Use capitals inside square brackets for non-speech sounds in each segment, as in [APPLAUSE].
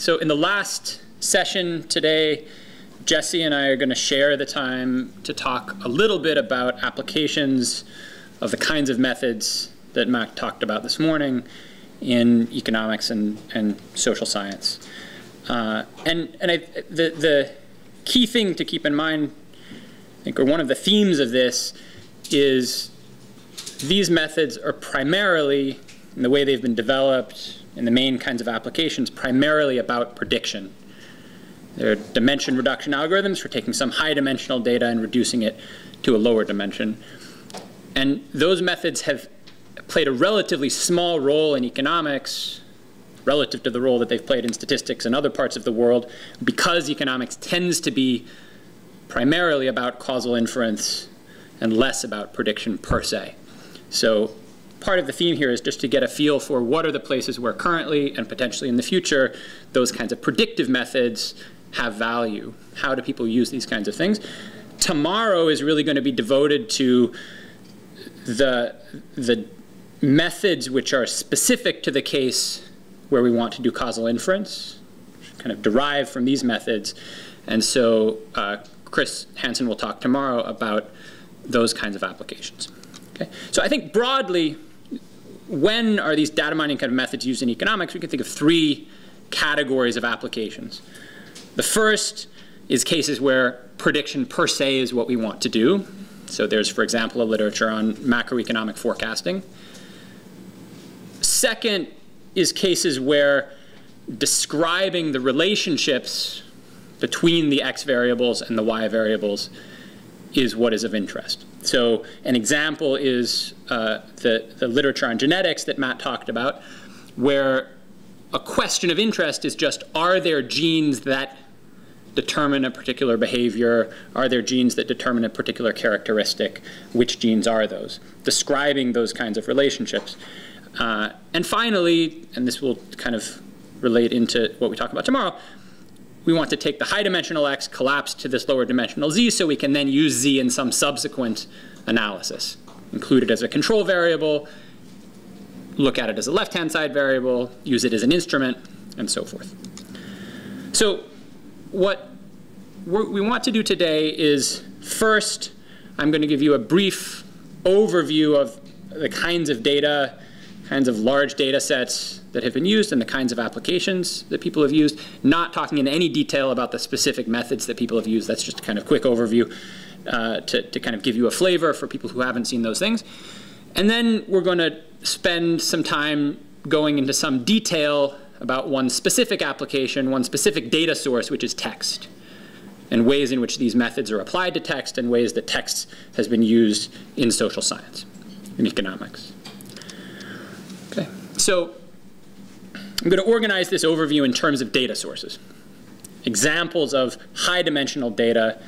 so in the last session today, Jesse and I are going to share the time to talk a little bit about applications of the kinds of methods that Mac talked about this morning in economics and, and social science. Uh, and and I, the, the key thing to keep in mind, I think, or one of the themes of this is these methods are primarily, in the way they've been developed, in the main kinds of applications, primarily about prediction. They're dimension reduction algorithms for taking some high dimensional data and reducing it to a lower dimension. And those methods have played a relatively small role in economics relative to the role that they've played in statistics and other parts of the world because economics tends to be primarily about causal inference and less about prediction per se. So part of the theme here is just to get a feel for what are the places where currently and potentially in the future those kinds of predictive methods have value. How do people use these kinds of things? Tomorrow is really going to be devoted to the, the methods which are specific to the case where we want to do causal inference, kind of derived from these methods. And so uh, Chris Hansen will talk tomorrow about those kinds of applications. Okay? So I think broadly, when are these data mining kind of methods used in economics? We can think of three categories of applications. The first is cases where prediction per se is what we want to do. So there's, for example, a literature on macroeconomic forecasting. Second is cases where describing the relationships between the x variables and the y variables is what is of interest. So an example is uh, the, the literature on genetics that Matt talked about, where a question of interest is just are there genes that determine a particular behavior? Are there genes that determine a particular characteristic? Which genes are those? Describing those kinds of relationships. Uh, and finally, and this will kind of relate into what we talk about tomorrow, we want to take the high dimensional x, collapse to this lower dimensional z, so we can then use z in some subsequent analysis. Include it as a control variable, look at it as a left-hand side variable, use it as an instrument, and so forth. So what we want to do today is first, I'm going to give you a brief overview of the kinds of data, kinds of large data sets that have been used and the kinds of applications that people have used, not talking in any detail about the specific methods that people have used. That's just a kind of quick overview uh, to, to kind of give you a flavor for people who haven't seen those things. And then we're going to spend some time going into some detail about one specific application, one specific data source, which is text, and ways in which these methods are applied to text and ways that text has been used in social science, in economics. Okay, so I'm going to organize this overview in terms of data sources, examples of high dimensional data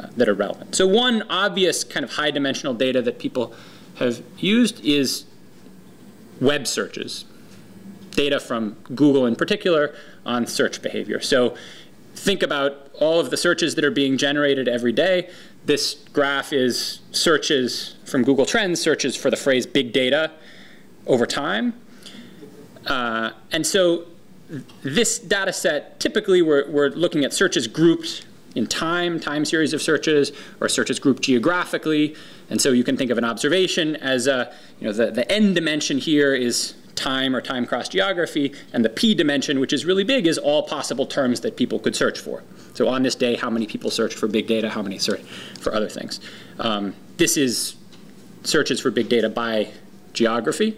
uh, that are relevant. So one obvious kind of high dimensional data that people have used is web searches, data from Google in particular on search behavior. So think about all of the searches that are being generated every day. This graph is searches from Google Trends, searches for the phrase big data over time. Uh, and so this data set, typically we're, we're looking at searches grouped in time, time series of searches, or searches grouped geographically. And so you can think of an observation as a, you know, the, the n dimension here is time or time cross geography, and the p dimension, which is really big, is all possible terms that people could search for. So on this day, how many people searched for big data, how many search for other things. Um, this is searches for big data by geography.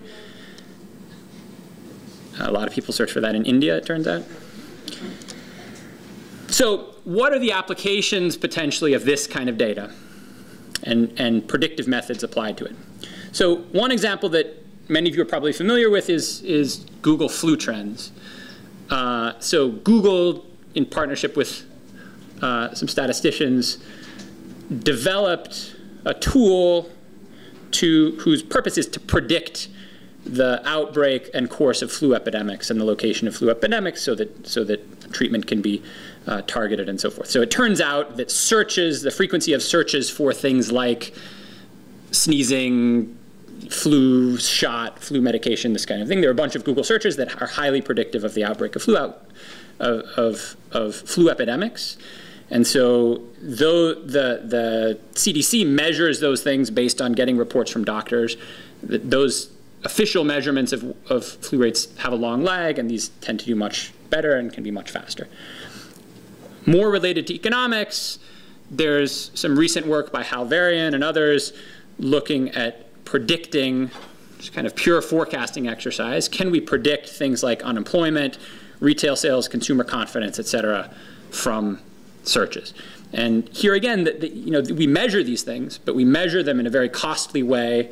A lot of people search for that in India, it turns out. So what are the applications potentially of this kind of data and, and predictive methods applied to it? So one example that many of you are probably familiar with is, is Google Flu Trends. Uh, so Google, in partnership with uh, some statisticians, developed a tool to, whose purpose is to predict the outbreak and course of flu epidemics and the location of flu epidemics so that, so that treatment can be uh, targeted and so forth. So it turns out that searches, the frequency of searches for things like sneezing, flu shot, flu medication, this kind of thing, there are a bunch of Google searches that are highly predictive of the outbreak of flu out, of, of, of flu epidemics. And so though the, the CDC measures those things based on getting reports from doctors, those official measurements of, of flu rates have a long lag, and these tend to do much better and can be much faster. More related to economics, there's some recent work by Hal Varian and others looking at predicting, just kind of pure forecasting exercise. Can we predict things like unemployment, retail sales, consumer confidence, et cetera, from searches? And here again, the, the, you know, we measure these things, but we measure them in a very costly way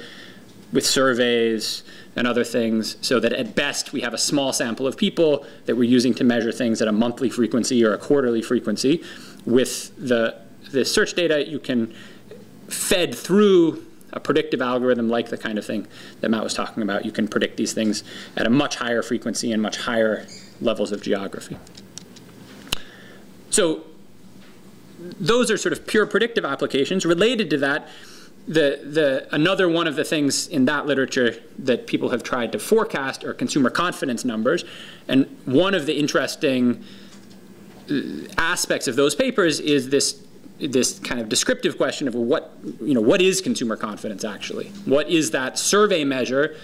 with surveys and other things, so that at best we have a small sample of people that we're using to measure things at a monthly frequency or a quarterly frequency. With the, the search data, you can fed through a predictive algorithm like the kind of thing that Matt was talking about. You can predict these things at a much higher frequency and much higher levels of geography. So those are sort of pure predictive applications. Related to that, the, the, another one of the things in that literature that people have tried to forecast are consumer confidence numbers. And one of the interesting uh, aspects of those papers is this this kind of descriptive question of what you know what is consumer confidence actually? What is that survey measure?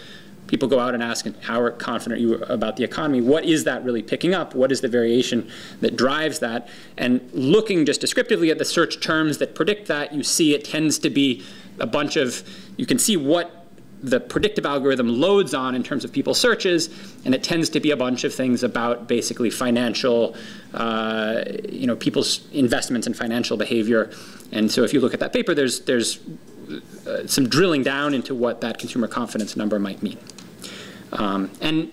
People go out and ask, how confident are you about the economy? What is that really picking up? What is the variation that drives that? And looking just descriptively at the search terms that predict that, you see it tends to be a bunch of, you can see what the predictive algorithm loads on in terms of people's searches, and it tends to be a bunch of things about basically financial, uh, you know, people's investments and financial behavior. And so if you look at that paper, there's, there's uh, some drilling down into what that consumer confidence number might mean. Um, and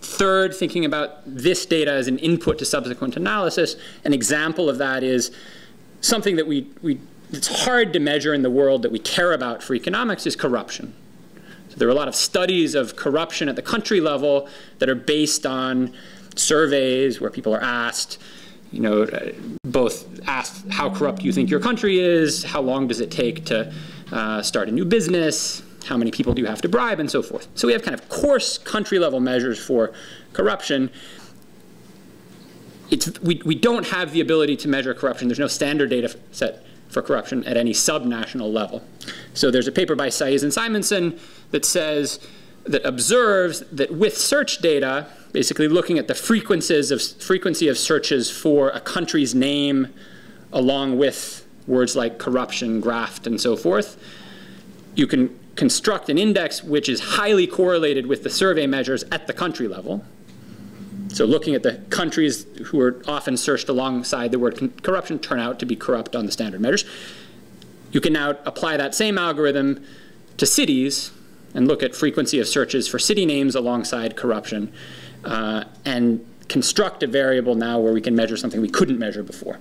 third, thinking about this data as an input to subsequent analysis, an example of that is something that we, we it's hard to measure in the world that we care about for economics is corruption. So there are a lot of studies of corruption at the country level that are based on surveys where people are asked, you know, both asked how corrupt you think your country is, how long does it take to uh, start a new business, how many people do you have to bribe, and so forth. So we have kind of coarse country level measures for corruption. It's, we, we don't have the ability to measure corruption. There's no standard data set for corruption at any subnational level. So there's a paper by Saiz and Simonsohn that says, that observes that with search data, basically looking at the frequencies of, frequency of searches for a country's name along with words like corruption, graft, and so forth, you can construct an index which is highly correlated with the survey measures at the country level. So looking at the countries who are often searched alongside the word corruption turn out to be corrupt on the standard measures. You can now apply that same algorithm to cities and look at frequency of searches for city names alongside corruption uh, and construct a variable now where we can measure something we couldn't measure before.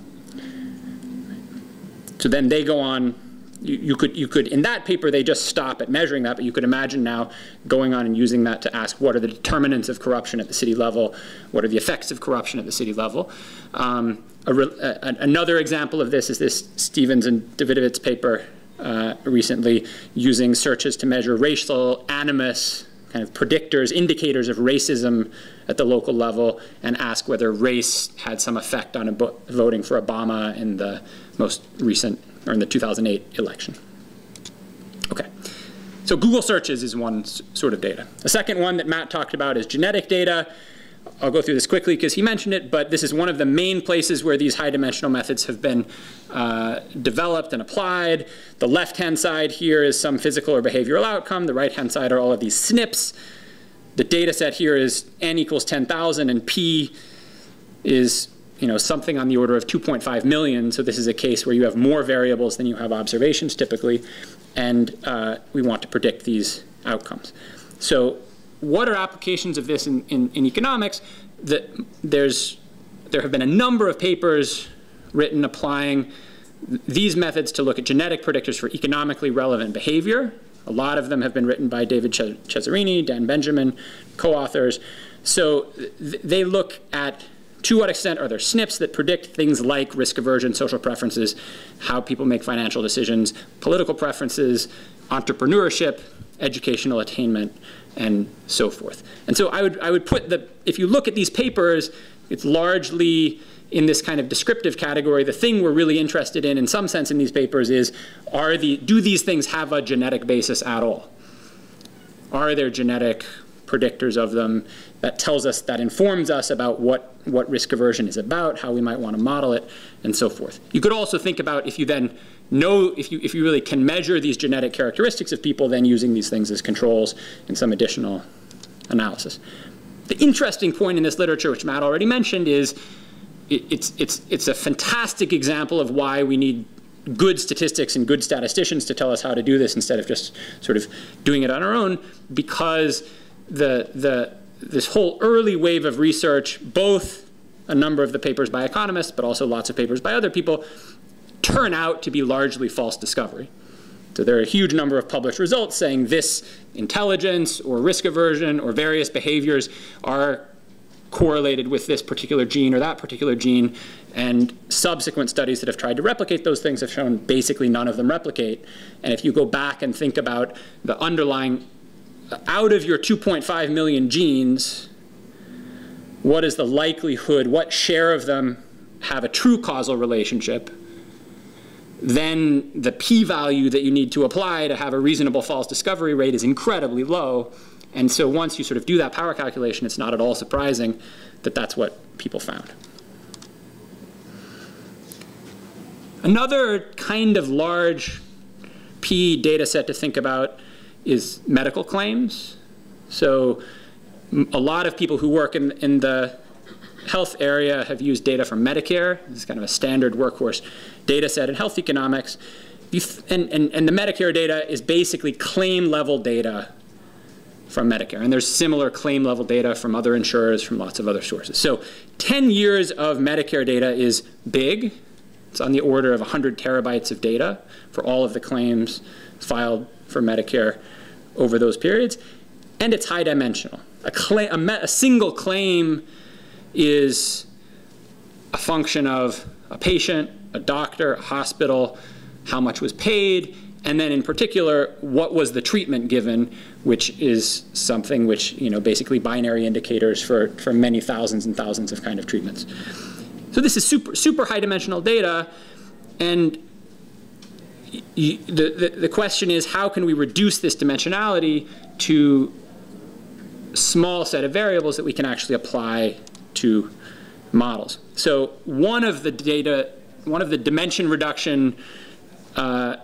So then they go on you, you, could, you could, in that paper, they just stop at measuring that, but you could imagine now going on and using that to ask what are the determinants of corruption at the city level, what are the effects of corruption at the city level. Um, a a, another example of this is this Stephens and Davidowitz paper uh, recently using searches to measure racial animus, kind of predictors, indicators of racism at the local level, and ask whether race had some effect on voting for Obama in the most recent or in the 2008 election. Okay. So Google searches is one sort of data. The second one that Matt talked about is genetic data. I'll go through this quickly because he mentioned it, but this is one of the main places where these high dimensional methods have been uh, developed and applied. The left-hand side here is some physical or behavioral outcome. The right-hand side are all of these SNPs. The data set here is n equals 10,000 and p is you know, something on the order of 2.5 million. So this is a case where you have more variables than you have observations typically, and uh, we want to predict these outcomes. So what are applications of this in, in, in economics? That there's, there have been a number of papers written applying these methods to look at genetic predictors for economically relevant behavior. A lot of them have been written by David Cesarini, Dan Benjamin, co-authors. So th they look at to what extent are there SNPs that predict things like risk aversion, social preferences, how people make financial decisions, political preferences, entrepreneurship, educational attainment, and so forth. And so I would, I would put the, if you look at these papers, It's largely in this kind of descriptive category. The thing we're really interested in, in some sense, in these papers is, are the, do these things have a genetic basis at all? Are there genetic predictors of them that tells us, that informs us about what, what risk aversion is about, how we might want to model it, and so forth. You could also think about if you then know, if you, if you really can measure these genetic characteristics of people, then using these things as controls in some additional analysis. The interesting point in this literature, which Matt already mentioned, is it, it's, it's, it's a fantastic example of why we need good statistics and good statisticians to tell us how to do this instead of just sort of doing it on our own because the, the, this whole early wave of research, both a number of the papers by economists, but also lots of papers by other people, turn out to be largely false discovery. So there are a huge number of published results saying this intelligence or risk aversion or various behaviors are correlated with this particular gene or that particular gene. And subsequent studies that have tried to replicate those things have shown basically none of them replicate. And if you go back and think about the underlying, out of your 2.5 million genes, what is the likelihood, what share of them have a true causal relationship? Then the p-value that you need to apply to have a reasonable false discovery rate is incredibly low. And so once you sort of do that power calculation, it's not at all surprising that that's what people found. Another kind of large P data set to think about is medical claims. So a lot of people who work in, in the health area have used data from Medicare. Is kind of a standard workhorse data set in health economics. And, and, and the Medicare data is basically claim level data from Medicare. And there's similar claim level data from other insurers, from lots of other sources. So 10 years of Medicare data is big. It's on the order of 100 terabytes of data for all of the claims filed for Medicare over those periods. And it's high dimensional. A, claim, a, a single claim is a function of a patient, a doctor, a hospital, how much was paid, and then in particular, what was the treatment given, which is something which, you know, basically binary indicators for, for many thousands and thousands of kind of treatments. So this is super, super high dimensional data, and the, the, the question is how can we reduce this dimensionality to small set of variables that we can actually apply to models. So one of the data, one of the dimension reduction uh,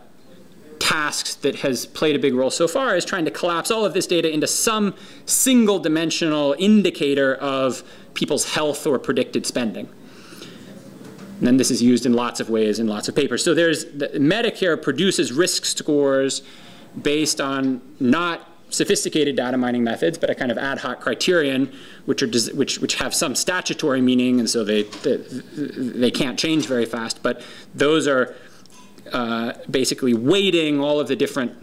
tasks that has played a big role so far is trying to collapse all of this data into some single dimensional indicator of people's health or predicted spending. And then this is used in lots of ways in lots of papers. So there's the, Medicare produces risk scores based on not sophisticated data mining methods, but a kind of ad hoc criterion, which are which which have some statutory meaning, and so they they, they can't change very fast. But those are uh, basically weighting all of the different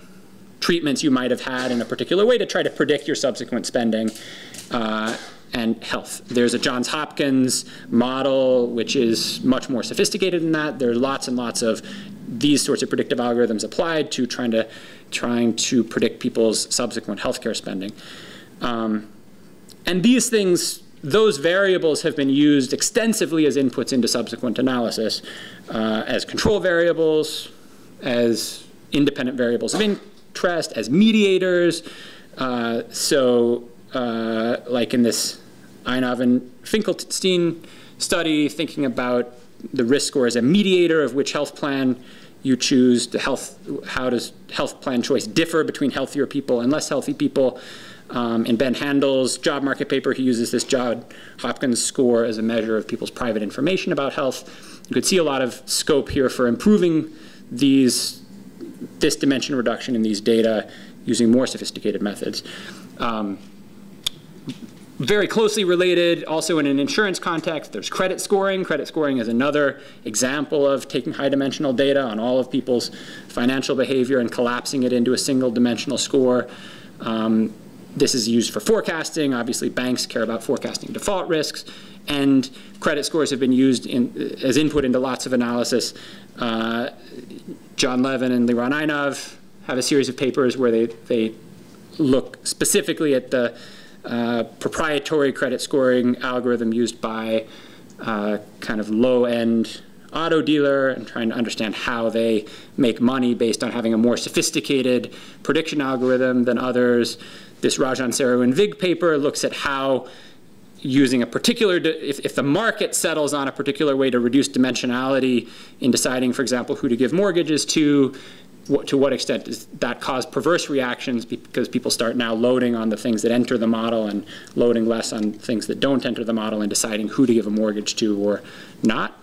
treatments you might have had in a particular way to try to predict your subsequent spending uh, and health. There's a Johns Hopkins model, which is much more sophisticated than that. There are lots and lots of these sorts of predictive algorithms applied to trying to trying to predict people's subsequent healthcare spending. Um, and these things, those variables have been used extensively as inputs into subsequent analysis uh, as control variables, as independent variables of interest, as mediators. Uh, so uh, like in this Einav and Finkelstein study, thinking about the risk score as a mediator of which health plan you choose, the health, how does health plan choice differ between healthier people and less healthy people. Um, in Ben Handel's job market paper, he uses this Johns Hopkins score as a measure of people's private information about health. You could see a lot of scope here for improving these, this dimension reduction in these data using more sophisticated methods. Um, very closely related, also in an insurance context, there's credit scoring. Credit scoring is another example of taking high dimensional data on all of people's financial behavior and collapsing it into a single dimensional score. Um, this is used for forecasting. Obviously, banks care about forecasting default risks and credit scores have been used in, as input into lots of analysis. Uh, Jon Levin and Liran Einav have a series of papers where they, they look specifically at the uh, proprietary credit scoring algorithm used by uh, kind of low-end auto dealer and trying to understand how they make money based on having a more sophisticated prediction algorithm than others. This Rajan Seru and Vig paper looks at how using a particular, if, if the market settles on a particular way to reduce dimensionality in deciding, for example, who to give mortgages to, what, to what extent does that cause perverse reactions because people start now loading on the things that enter the model and loading less on things that don't enter the model and deciding who to give a mortgage to or not.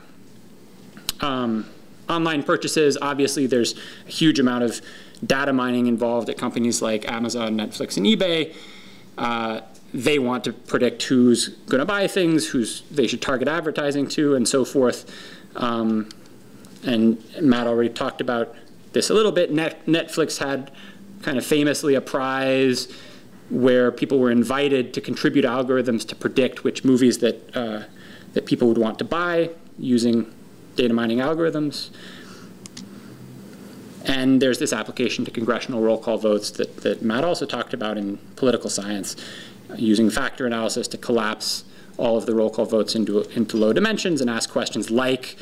Um, online purchases, obviously there's a huge amount of data mining involved at companies like Amazon, Netflix, and eBay. Uh, they want to predict who's going to buy things, who's they should target advertising to, and so forth. Um, and Matt already talked about this a little bit. Net, Netflix had kind of famously a prize where people were invited to contribute algorithms to predict which movies that uh, that people would want to buy using data mining algorithms. And there's this application to congressional roll call votes that, that Matt also talked about in political science, using factor analysis to collapse all of the roll call votes into, into low dimensions and ask questions like,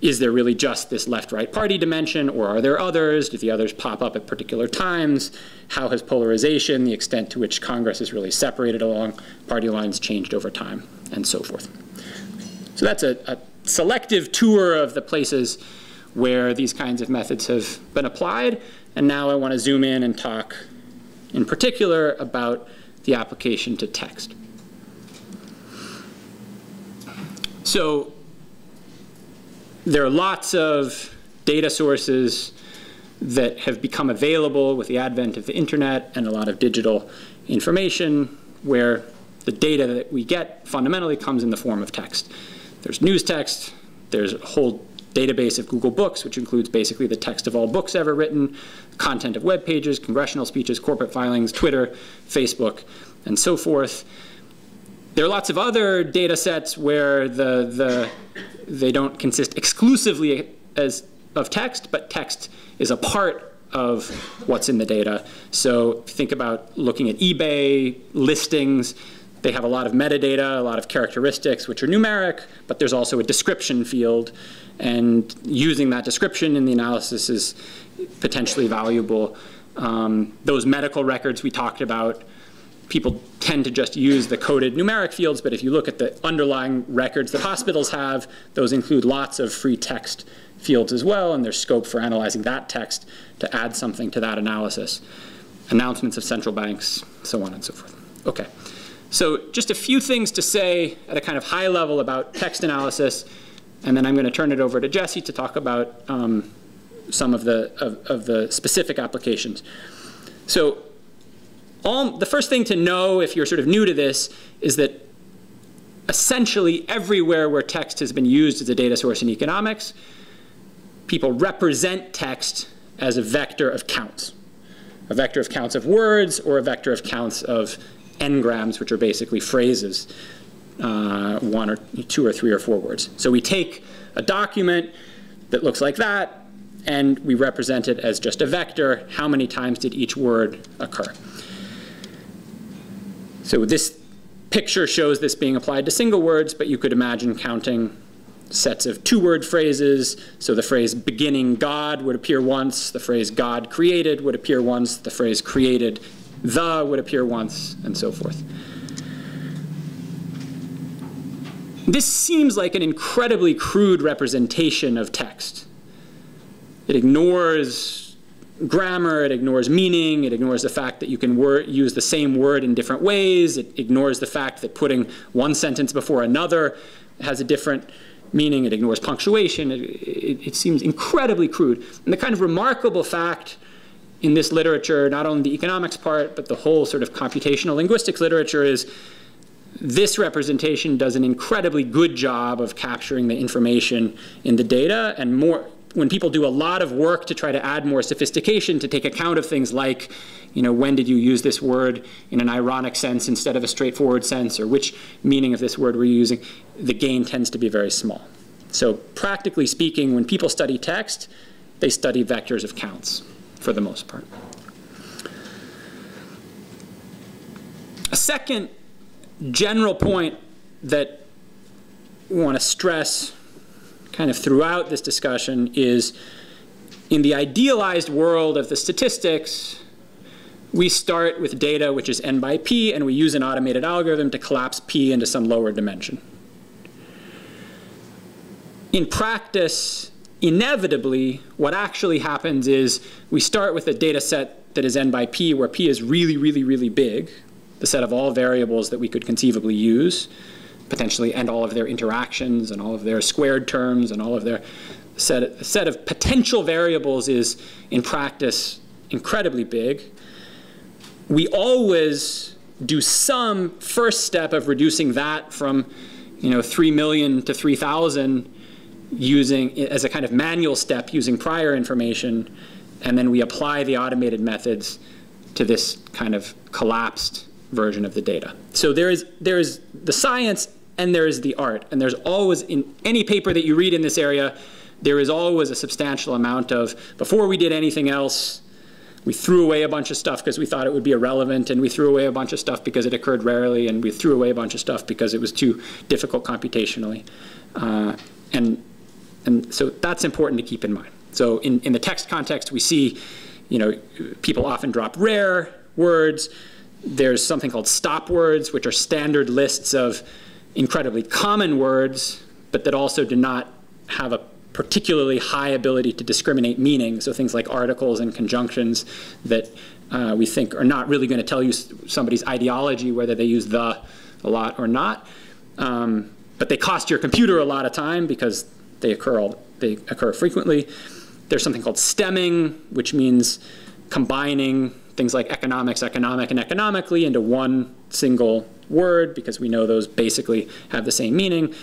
is there really just this left-right party dimension, or are there others? Do the others pop up at particular times? How has polarization, the extent to which Congress is really separated along party lines, changed over time, and so forth? So that's a, a selective tour of the places where these kinds of methods have been applied. And now I want to zoom in and talk in particular about the application to text. So there are lots of data sources that have become available with the advent of the internet and a lot of digital information where the data that we get fundamentally comes in the form of text. There's news text, there's a whole database of Google Books, which includes basically the text of all books ever written, content of web pages, congressional speeches, corporate filings, Twitter, Facebook, and so forth. There are lots of other data sets where the, the, they don't consist exclusively as, of text, but text is a part of what's in the data. So think about looking at eBay listings, they have a lot of metadata, a lot of characteristics, which are numeric, but there's also a description field. And using that description in the analysis is potentially valuable. Um, those medical records we talked about, people tend to just use the coded numeric fields, but if you look at the underlying records that hospitals have, those include lots of free text fields as well, and there's scope for analyzing that text to add something to that analysis. Announcements of central banks, so on and so forth. Okay. So just a few things to say at a kind of high level about text analysis, and then I'm going to turn it over to Jesse to talk about um, some of the, of, of, the specific applications. So all, the first thing to know if you're sort of new to this is that essentially everywhere where text has been used as a data source in economics, people represent text as a vector of counts. A vector of counts of words or a vector of counts of n-grams, which are basically phrases, uh, one or two or three or four words. So we take a document that looks like that, and we represent it as just a vector. How many times did each word occur? So this picture shows this being applied to single words, but you could imagine counting sets of two-word phrases. So the phrase beginning God would appear once, the phrase God created would appear once, the phrase created the would appear once, and so forth. This seems like an incredibly crude representation of text. It ignores grammar, it ignores meaning, it ignores the fact that you can use the same word in different ways, it ignores the fact that putting one sentence before another has a different meaning, it ignores punctuation, it, it, it seems incredibly crude. And the kind of remarkable fact in this literature, not only the economics part, but the whole sort of computational linguistics literature is this representation does an incredibly good job of capturing the information in the data and more when people do a lot of work to try to add more sophistication to take account of things like you know when did you use this word in an ironic sense instead of a straightforward sense or which meaning of this word were you using the gain tends to be very small so practically speaking when people study text they study vectors of counts for the most part. A second general point that we want to stress kind of throughout this discussion is in the idealized world of the statistics, we start with data which is n by p, and we use an automated algorithm to collapse p into some lower dimension. In practice, inevitably, what actually happens is we start with a data set that is n by p, where p is really, really, really big, the set of all variables that we could conceivably use, potentially, and all of their interactions and all of their squared terms and all of their set, set of potential variables is, in practice, incredibly big. We always do some first step of reducing that from you know, 3 million to 3,000 using as a kind of manual step using prior information, and then we apply the automated methods to this kind of collapsed version of the data. So there is, there is the science and there is the art. And there's always, in any paper that you read in this area, there is always a substantial amount of, before we did anything else, we threw away a bunch of stuff because we thought it would be irrelevant, and we threw away a bunch of stuff because it occurred rarely, and we threw away a bunch of stuff because it was too difficult computationally. Uh, and, and so that's important to keep in mind. So in, in the text context, we see, you know, people often drop rare words. There's something called stop words, which are standard lists of incredibly common words, but that also do not have a particularly high ability to discriminate meaning. So things like articles and conjunctions that uh, we think are not really going to tell you somebody's ideology, whether they use the a lot or not. Um, but they cost your computer a lot of time because they occur, all, they occur frequently. There's something called stemming, which means combining things like economics, economic, and economically into one single word because we know those basically have the same meaning.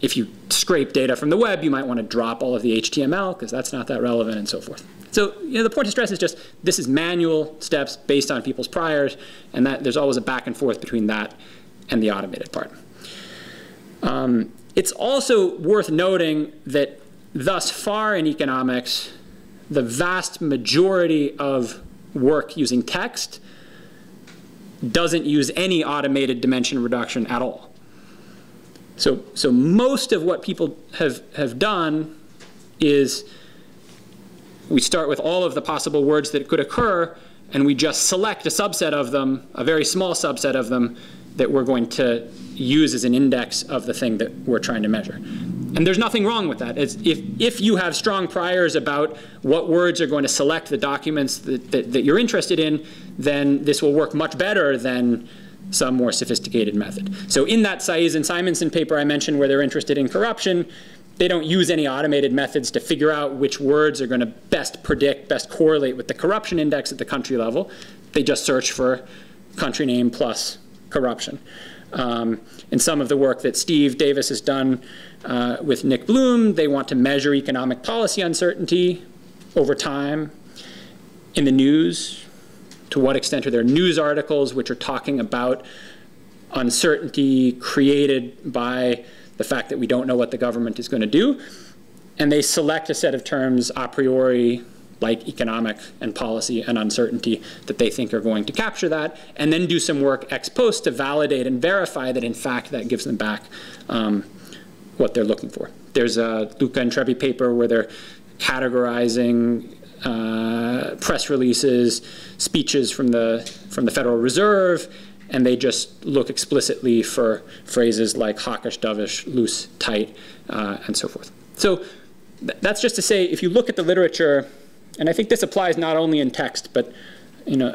If you scrape data from the web, you might want to drop all of the HTML because that's not that relevant and so forth. So you know, the point to stress is just this is manual steps based on people's priors, and that there's always a back and forth between that and the automated part. Um, it's also worth noting that thus far in economics, the vast majority of work using text doesn't use any automated dimension reduction at all. So, so most of what people have, have done is we start with all of the possible words that could occur, and we just select a subset of them, a very small subset of them, that we're going to use as an index of the thing that we're trying to measure. And there's nothing wrong with that. It's if, if you have strong priors about what words are going to select the documents that, that, that you're interested in, then this will work much better than some more sophisticated method. So in that Saiz and Simonsohn paper I mentioned where they're interested in corruption, they don't use any automated methods to figure out which words are going to best predict, best correlate with the corruption index at the country level. They just search for country name plus corruption. Um, in some of the work that Steve Davis has done uh, with Nick Bloom, they want to measure economic policy uncertainty over time in the news. To what extent are there news articles which are talking about uncertainty created by the fact that we don't know what the government is going to do? And they select a set of terms a priori like economic and policy and uncertainty that they think are going to capture that, and then do some work ex post to validate and verify that in fact that gives them back um, what they're looking for. There's a Lucca and Trebbi paper where they're categorizing uh, press releases, speeches from the from the Federal Reserve, and they just look explicitly for phrases like hawkish, dovish, loose, tight, uh, and so forth. So th that's just to say, if you look at the literature, and I think this applies not only in text, but you know,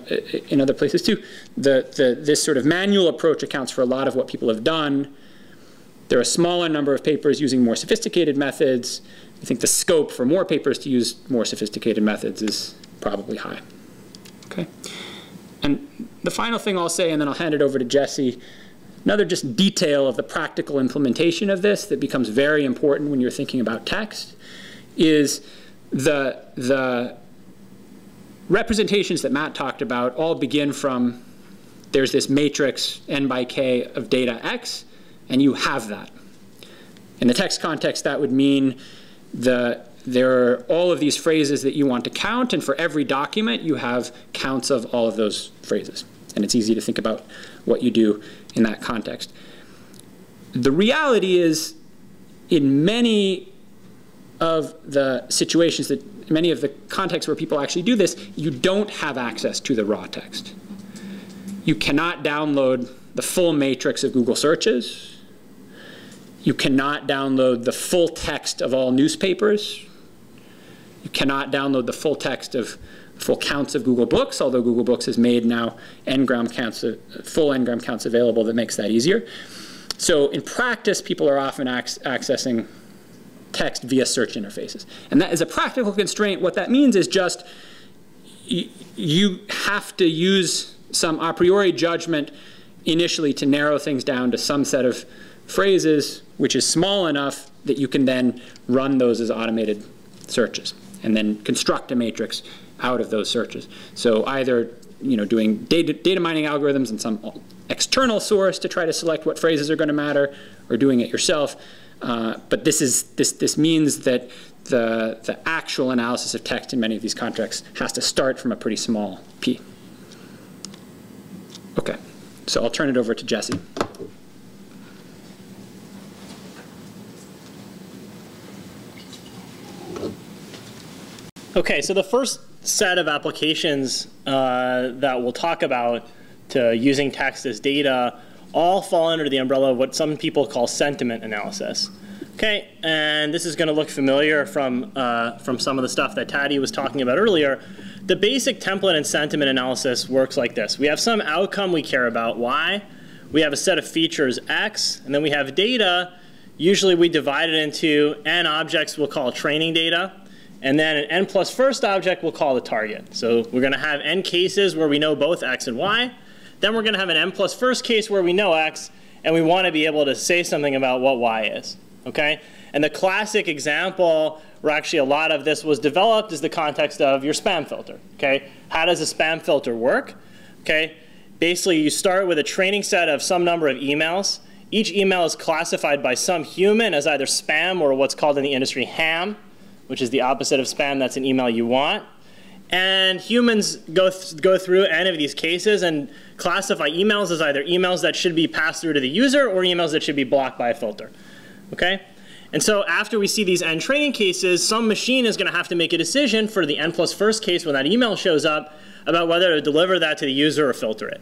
in other places too, the, the, this sort of manual approach accounts for a lot of what people have done. There are a smaller number of papers using more sophisticated methods. I think the scope for more papers to use more sophisticated methods is probably high. Okay. And the final thing I'll say, and then I'll hand it over to Jesse, another just detail of the practical implementation of this that becomes very important when you're thinking about text is the, the representations that Matt talked about all begin from there's this matrix n by k of data x, and you have that. In the text context, that would mean the, there are all of these phrases that you want to count, and for every document, you have counts of all of those phrases. and it's easy to think about what you do in that context. The reality is, in many of the situations that, many of the contexts where people actually do this, you don't have access to the raw text. You cannot download the full matrix of Google searches. You cannot download the full text of all newspapers. You cannot download the full text of full counts of Google Books, although Google Books has made now ngram counts, uh, full ngram counts available that makes that easier. So in practice, people are often accessing text via search interfaces. And that is a practical constraint. What that means is just you have to use some a priori judgment initially to narrow things down to some set of phrases which is small enough that you can then run those as automated searches and then construct a matrix out of those searches. So either you know, doing data, data mining algorithms and some external source to try to select what phrases are going to matter, or doing it yourself. Uh, but this, is, this, this means that the, the actual analysis of text in many of these contracts has to start from a pretty small p. Okay, so I'll turn it over to Jesse. Okay, so the first set of applications uh, that we'll talk about to using text as data all fall under the umbrella of what some people call sentiment analysis. Okay, and this is going to look familiar from, uh, from some of the stuff that Taddy was talking about earlier. The basic template and sentiment analysis works like this. We have some outcome we care about, y. We have a set of features, x. And then we have data. Usually we divide it into n objects we'll call training data. And then an n plus first object we'll call the target. So we're going to have n cases where we know both x and y. Then we're going to have an n plus first case where we know x, and we want to be able to say something about what y is. Okay? And the classic example where actually a lot of this was developed is the context of your spam filter. Okay? How does a spam filter work? Okay? Basically, you start with a training set of some number of emails. Each email is classified by some human as either spam or what's called in the industry ham, which is the opposite of spam. That's an email you want. And humans go, th go through any of these cases and classify emails as either emails that should be passed through to the user or emails that should be blocked by a filter. Okay? And so after we see these n training cases, some machine is going to have to make a decision for the n plus first case when that email shows up about whether to deliver that to the user or filter it.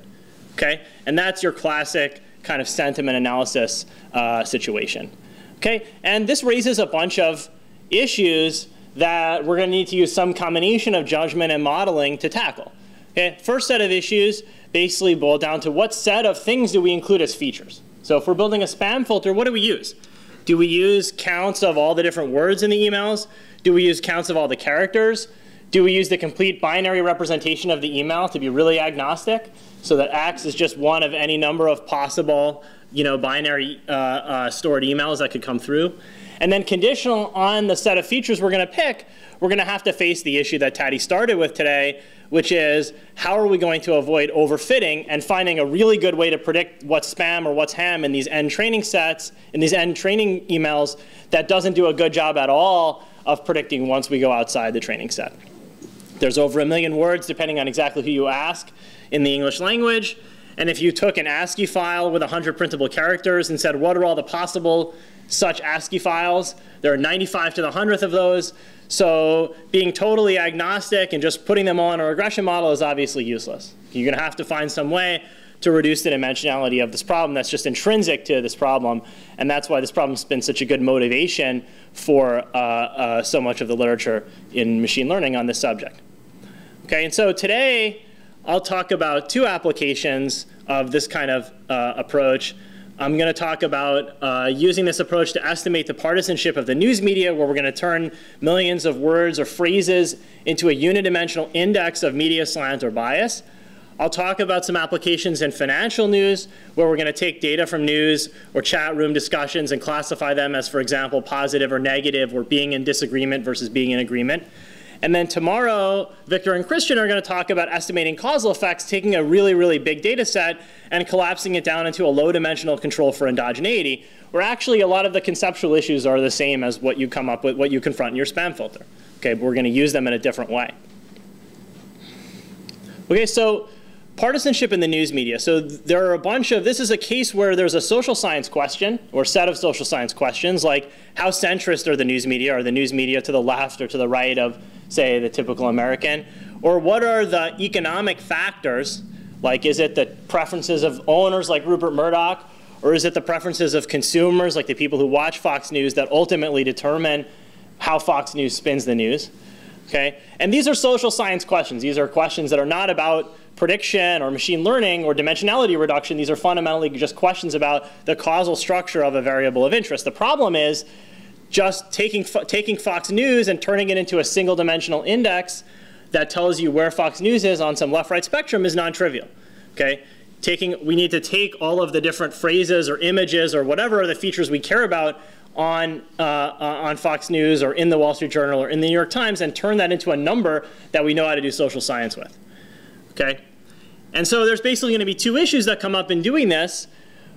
Okay? And that's your classic kind of sentiment analysis uh, situation. Okay? And this raises a bunch of issues that we're going to need to use some combination of judgment and modeling to tackle. Okay? First set of issues basically boil down to what set of things do we include as features. So if we're building a spam filter, what do we use? Do we use counts of all the different words in the emails? Do we use counts of all the characters? Do we use the complete binary representation of the email to be really agnostic so that X is just one of any number of possible you know, binary uh, uh, stored emails that could come through? And then conditional on the set of features we're going to pick, we're going to have to face the issue that Taddy started with today, which is how are we going to avoid overfitting and finding a really good way to predict what's spam or what's ham in these end training sets, in these end training emails that doesn't do a good job at all of predicting once we go outside the training set. There's over a million words, depending on exactly who you ask, in the English language. And if you took an ASCII file with 100 printable characters and said, what are all the possible such ASCII files? There are 95 to the 100th of those. So being totally agnostic and just putting them on a regression model is obviously useless. You're going to have to find some way to reduce the dimensionality of this problem that's just intrinsic to this problem. And that's why this problem's been such a good motivation for uh, uh, so much of the literature in machine learning on this subject. Okay, and so today I'll talk about two applications of this kind of uh, approach. I'm going to talk about uh, using this approach to estimate the partisanship of the news media, where we're going to turn millions of words or phrases into a unidimensional index of media slant or bias. I'll talk about some applications in financial news, where we're going to take data from news or chat room discussions and classify them as, for example, positive or negative, or being in disagreement versus being in agreement. And then tomorrow, Victor and Christian are going to talk about estimating causal effects, taking a really, really big data set and collapsing it down into a low dimensional control for endogeneity, where actually a lot of the conceptual issues are the same as what you come up with, what you confront in your spam filter. Okay, but we're going to use them in a different way. Okay, so partisanship in the news media. So there are a bunch of, this is a case where there's a social science question or set of social science questions like how centrist are the news media? Are the news media to the left or to the right of, say, the typical American? Or what are the economic factors? Like is it the preferences of owners like Rupert Murdoch? Or is it the preferences of consumers like the people who watch Fox News that ultimately determine how Fox News spins the news? Okay? And these are social science questions. These are questions that are not about prediction or machine learning or dimensionality reduction. These are fundamentally just questions about the causal structure of a variable of interest. The problem is just taking, taking Fox News and turning it into a single dimensional index that tells you where Fox News is on some left-right spectrum is non-trivial. Okay? Taking, we need to take all of the different phrases or images or whatever are the features we care about on, uh, uh, on Fox News or in the Wall Street Journal or in the New York Times and turn that into a number that we know how to do social science with. Okay? And so there's basically going to be two issues that come up in doing this.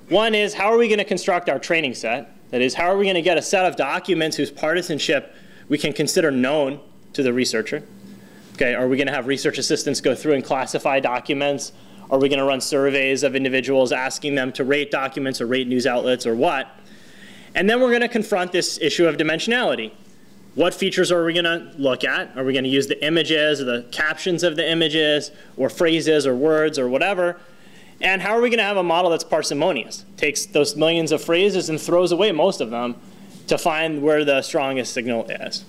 One is how are we going to construct our training set? That is, how are we going to get a set of documents whose partisanship we can consider known to the researcher? Okay, are we going to have research assistants go through and classify documents? Are we going to run surveys of individuals asking them to rate documents or rate news outlets or what? And then we're going to confront this issue of dimensionality. What features are we going to look at? Are we going to use the images or the captions of the images or phrases or words or whatever? And how are we going to have a model that's parsimonious? Takes those millions of phrases and throws away most of them to find where the strongest signal is.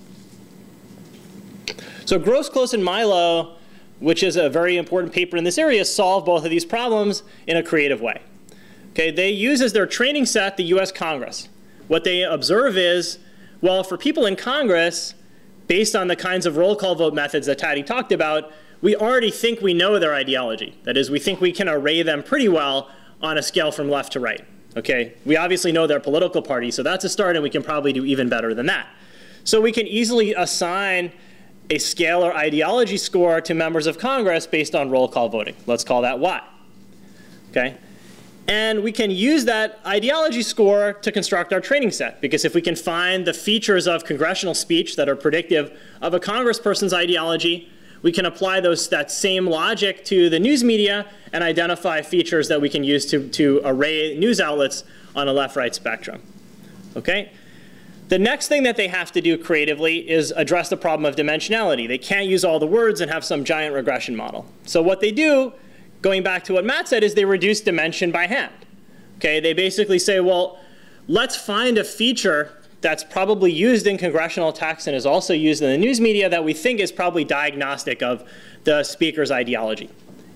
So Groseclose, and Milyo, which is a very important paper in this area, solve both of these problems in a creative way. Okay, they use as their training set the US Congress. What they observe is well, for people in Congress, based on the kinds of roll call vote methods that Taddy talked about, we already think we know their ideology. That is, we think we can array them pretty well on a scale from left to right. Okay, we obviously know their political party, so that's a start, and we can probably do even better than that. So we can easily assign a scalar ideology score to members of Congress based on roll call voting. Let's call that Y. Okay, and we can use that ideology score to construct our training set. Because if we can find the features of congressional speech that are predictive of a congressperson's ideology, we can apply those, that same logic to the news media and identify features that we can use to, to array news outlets on a left-right spectrum. Okay? The next thing that they have to do creatively is address the problem of dimensionality. They can't use all the words and have some giant regression model. So what they do going back to what Matt said, is they reduce dimension by hand. Okay, they basically say, well, let's find a feature that's probably used in congressional text and is also used in the news media that we think is probably diagnostic of the speaker's ideology.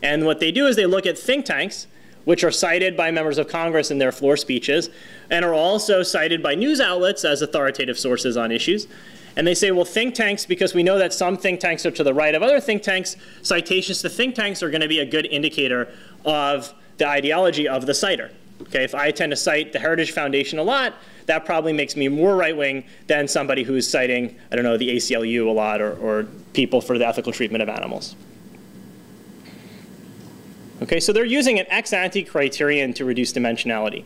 And what they do is they look at think tanks, which are cited by members of Congress in their floor speeches, and are also cited by news outlets as authoritative sources on issues. And they say, well, think tanks, because we know that some think tanks are to the right of other think tanks, citations to think tanks are going to be a good indicator of the ideology of the citer. Okay, if I tend to cite the Heritage Foundation a lot, that probably makes me more right-wing than somebody who's citing, I don't know, the ACLU a lot or, or people for the ethical treatment of animals. Okay, so they're using an ex-ante criterion to reduce dimensionality.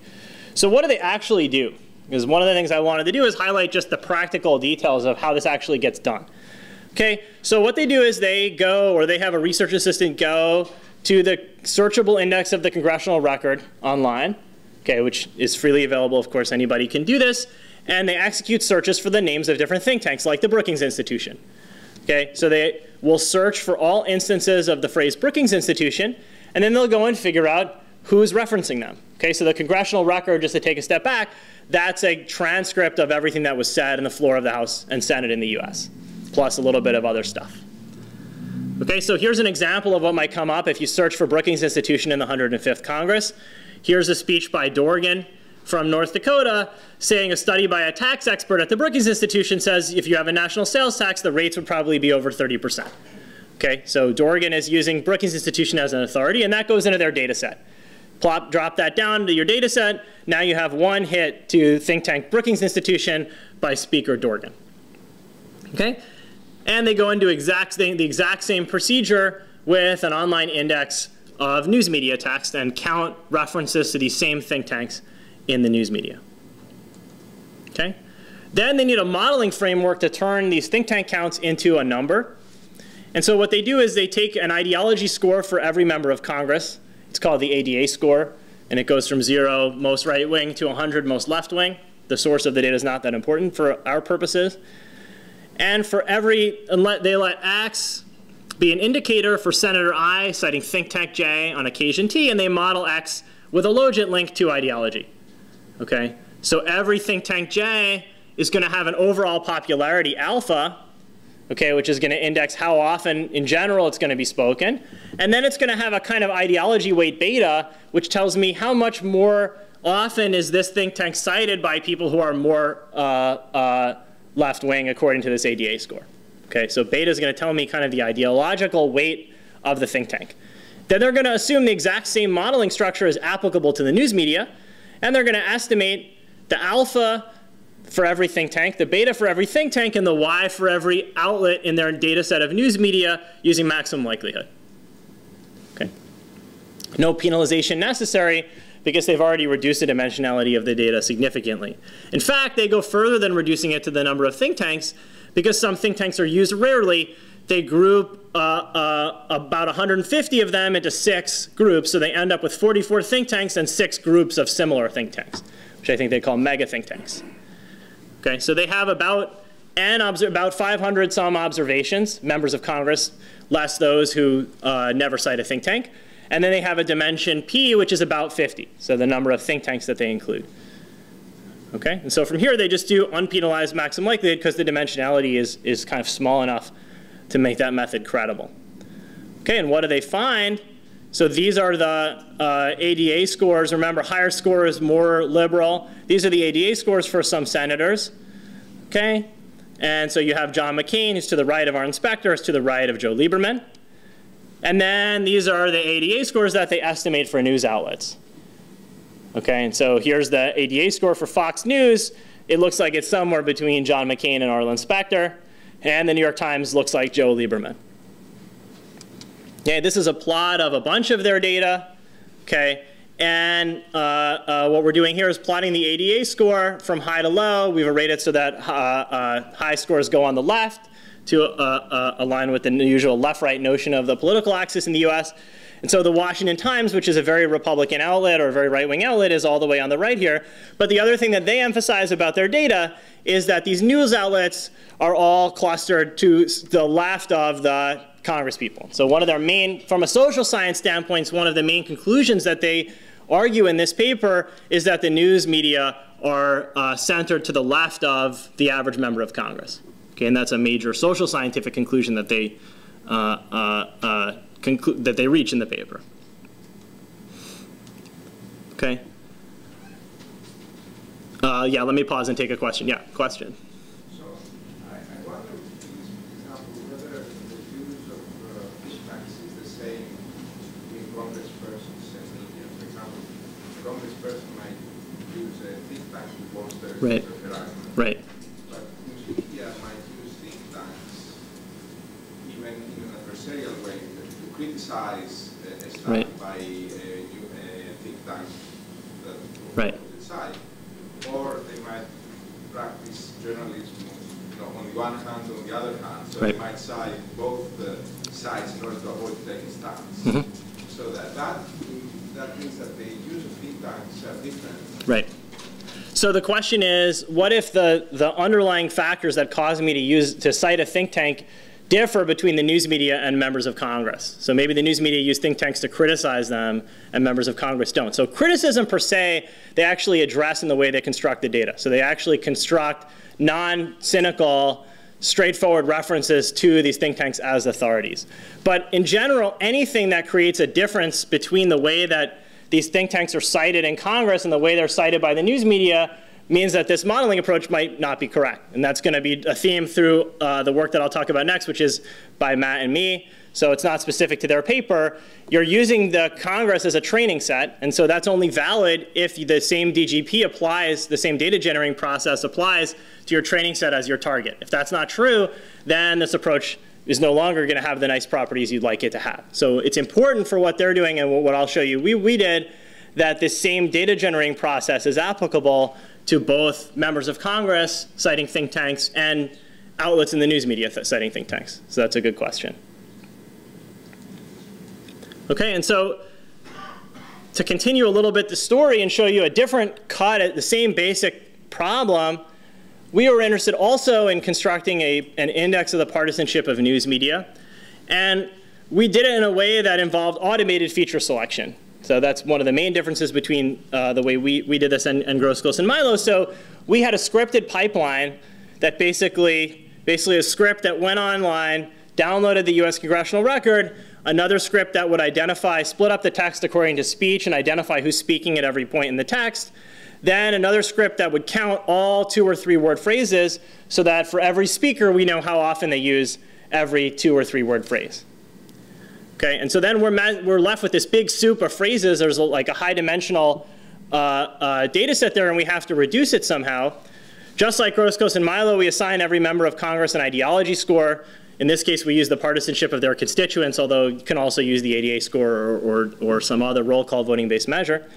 So what do they actually do? Because one of the things I wanted to do is highlight just the practical details of how this actually gets done. Okay, so what they do is they go, or they have a research assistant go to the searchable index of the congressional record online, okay, which is freely available, of course, anybody can do this, and they execute searches for the names of different think tanks, like the Brookings Institution. Okay, so they will search for all instances of the phrase Brookings Institution, and then they'll go and figure out who's referencing them. Okay, so the congressional record, just to take a step back, that's a transcript of everything that was said in the floor of the House and Senate in the US, plus a little bit of other stuff. Okay, so here's an example of what might come up if you search for Brookings Institution in the 105th Congress. Here's a speech by Dorgan from North Dakota saying a study by a tax expert at the Brookings Institution says if you have a national sales tax, the rates would probably be over 30%. Okay, so Dorgan is using Brookings Institution as an authority, and that goes into their data set. Plop, drop that down to your data set. Now you have one hit to think tank Brookings Institution by Speaker Dorgan. Okay? And they go into exact, the exact same procedure with an online index of news media text and count references to these same think tanks in the news media. Okay? Then they need a modeling framework to turn these think tank counts into a number. And so what they do is they take an ideology score for every member of Congress. It's called the ADA score, and it goes from zero, most right wing, to 100, most left wing. The source of the data is not that important for our purposes. And for every, they let X be an indicator for Senator I, citing think tank J on occasion T, and they model X with a logit link to ideology. Okay? So every think tank J is going to have an overall popularity alpha, okay, which is going to index how often in general it's going to be spoken. And then it's going to have a kind of ideology weight beta, which tells me how much more often is this think tank cited by people who are more uh, uh, left wing according to this ADA score. Okay, so beta is going to tell me kind of the ideological weight of the think tank. Then they're going to assume the exact same modeling structure is applicable to the news media, and they're going to estimate the alpha for every think tank, the beta for every think tank, and the y for every outlet in their data set of news media using maximum likelihood. Okay. No penalization necessary because they've already reduced the dimensionality of the data significantly. In fact, they go further than reducing it to the number of think tanks because some think tanks are used rarely. They group uh, uh, about 150 of them into six groups, so they end up with 44 think tanks and six groups of similar think tanks, which I think they call mega think tanks. Okay, so they have about n about 500 some observations, members of Congress, less those who uh, never cite a think tank. And then they have a dimension p, which is about 50, so the number of think tanks that they include. Okay, and so from here they just do unpenalized maximum likelihood because the dimensionality is, is kind of small enough to make that method credible. Okay, and what do they find? So these are the uh, ADA scores. Remember, higher score is more liberal. These are the ADA scores for some senators. Okay? And so you have John McCain, who's to the right of Arlen Specter, to the right of Joe Lieberman. And then these are the ADA scores that they estimate for news outlets. Okay, and so here's the ADA score for Fox News. It looks like it's somewhere between John McCain and Arlen Specter. And the New York Times looks like Joe Lieberman. Okay, this is a plot of a bunch of their data. Okay, and uh, uh, what we're doing here is plotting the ADA score from high to low. We've arrayed it so that uh, uh high scores go on the left to uh, uh, align with the usual left-right notion of the political axis in the US. And so the Washington Times, which is a very Republican outlet or a very right-wing outlet, is all the way on the right here. But the other thing that they emphasize about their data is that these news outlets are all clustered to the left of the Congress people. So one of their main, from a social science standpoint, one of the main conclusions that they argue in this paper is that the news media are uh, centered to the left of the average member of Congress. Okay, and that's a major social scientific conclusion that they uh, uh, uh that they reach in the paper. Okay. Uh, yeah, let me pause and take a question. Yeah, question. So, I wonder, whether the use of fish tax is the same between Congress persons and media. For example, might use a fish tax imposter. Right. Right. But media might use think tanks, even in an adversarial way, criticize a right. by a, a think tank that right. side. Or they might practice journalism you know, on the one hand, on the other hand. So right. they might side both the sides in order to avoid taking stance. Mm -hmm. So that, that, that means that the use of think tanks are different. Right. So the question is, what if the, the underlying factors that cause me to use to cite a think tank differ between the news media and members of Congress? So maybe the news media use think tanks to criticize them and members of Congress don't. So criticism per se, they actually address in the way they construct the data. So they actually construct non-cynical, straightforward references to these think tanks as authorities. But in general, anything that creates a difference between the way that these think tanks are cited in Congress and the way they're cited by the news media means that this modeling approach might not be correct. And that's going to be a theme through uh, the work that I'll talk about next, which is by Matt and me. So it's not specific to their paper. You're using the Congress as a training set, and so that's only valid if the same DGP applies, the same data generating process applies to your training set as your target. If that's not true, then this approach is no longer going to have the nice properties you'd like it to have. So it's important for what they're doing and what I'll show you we, we did that this same data generating process is applicable to both members of Congress citing think tanks and outlets in the news media citing think tanks. So that's a good question. Okay, and so to continue a little bit the story and show you a different cut at the same basic problem, we were interested also in constructing a, an index of the partisanship of news media. And we did it in a way that involved automated feature selection. So that's one of the main differences between uh, the way we, we did this and, and Groseclose and Milyo. So we had a scripted pipeline that basically, basically a script that went online, downloaded the US congressional record, another script that would identify, split up the text according to speech and identify who's speaking at every point in the text, then another script that would count all two or three word phrases so that for every speaker we know how often they use every two or three word phrase. Okay, and so then we're, we're left with this big soup of phrases. There's like a high dimensional uh, uh, data set there, and we have to reduce it somehow. Just like Groseclose and Milyo, we assign every member of Congress an ideology score. In this case, we use the partisanship of their constituents, although you can also use the ADA score or, or, or some other roll call voting based measure.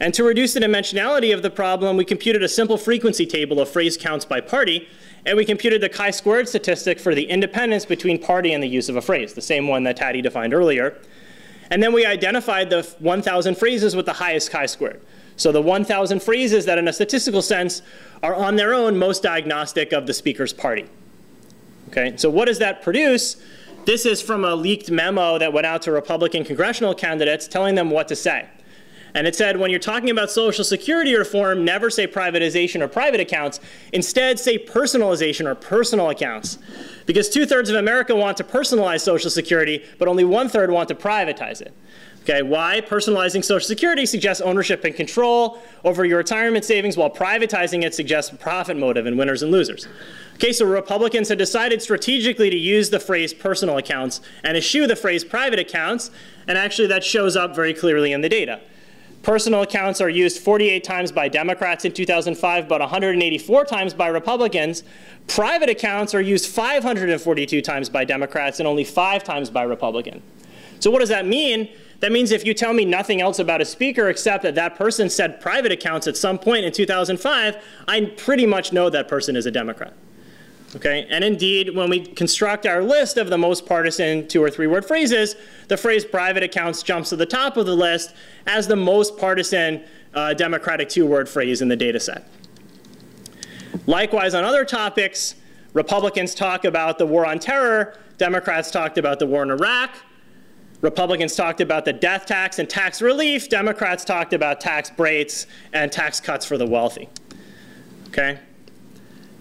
And to reduce the dimensionality of the problem, we computed a simple frequency table of phrase counts by party and we computed the chi-squared statistic for the independence between party and the use of a phrase, the same one that Taddy defined earlier. And then we identified the 1,000 phrases with the highest chi-squared. So the 1,000 phrases that in a statistical sense are on their own most diagnostic of the speaker's party. Okay, so what does that produce? This is from a leaked memo that went out to Republican congressional candidates telling them what to say. And it said, when you're talking about Social Security reform, never say privatization or private accounts. Instead, say personalization or personal accounts. Because two thirds of America want to personalize Social Security, but only one third want to privatize it. Okay, why? Personalizing Social Security suggests ownership and control over your retirement savings, while privatizing it suggests profit motive and winners and losers. Okay, so Republicans had decided strategically to use the phrase personal accounts and eschew the phrase private accounts, and actually that shows up very clearly in the data. Personal accounts are used 48 times by Democrats in 2005, but 184 times by Republicans. Private accounts are used 542 times by Democrats and only five times by Republicans. So what does that mean? That means if you tell me nothing else about a speaker except that that person said private accounts at some point in 2005, I pretty much know that person is a Democrat. Okay, and indeed, when we construct our list of the most partisan two or three word phrases, the phrase private accounts jumps to the top of the list as the most partisan uh, Democratic two word phrase in the data set. Likewise, on other topics, Republicans talk about the war on terror, Democrats talked about the war in Iraq, Republicans talked about the death tax and tax relief, Democrats talked about tax breaks and tax cuts for the wealthy. Okay?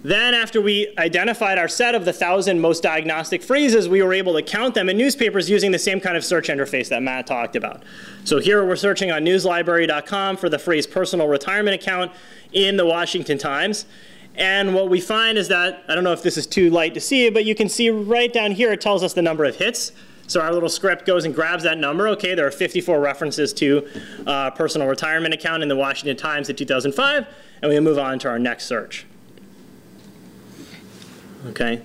Then after we identified our set of the 1,000 most diagnostic phrases, we were able to count them in newspapers using the same kind of search interface that Matt talked about. So here we're searching on newslibrary.com for the phrase personal retirement account in the Washington Times. And what we find is that, I don't know if this is too light to see, but you can see right down here it tells us the number of hits. So our little script goes and grabs that number. Okay, there are 54 references to uh, personal retirement account in the Washington Times in 2005, and we move on to our next search okay?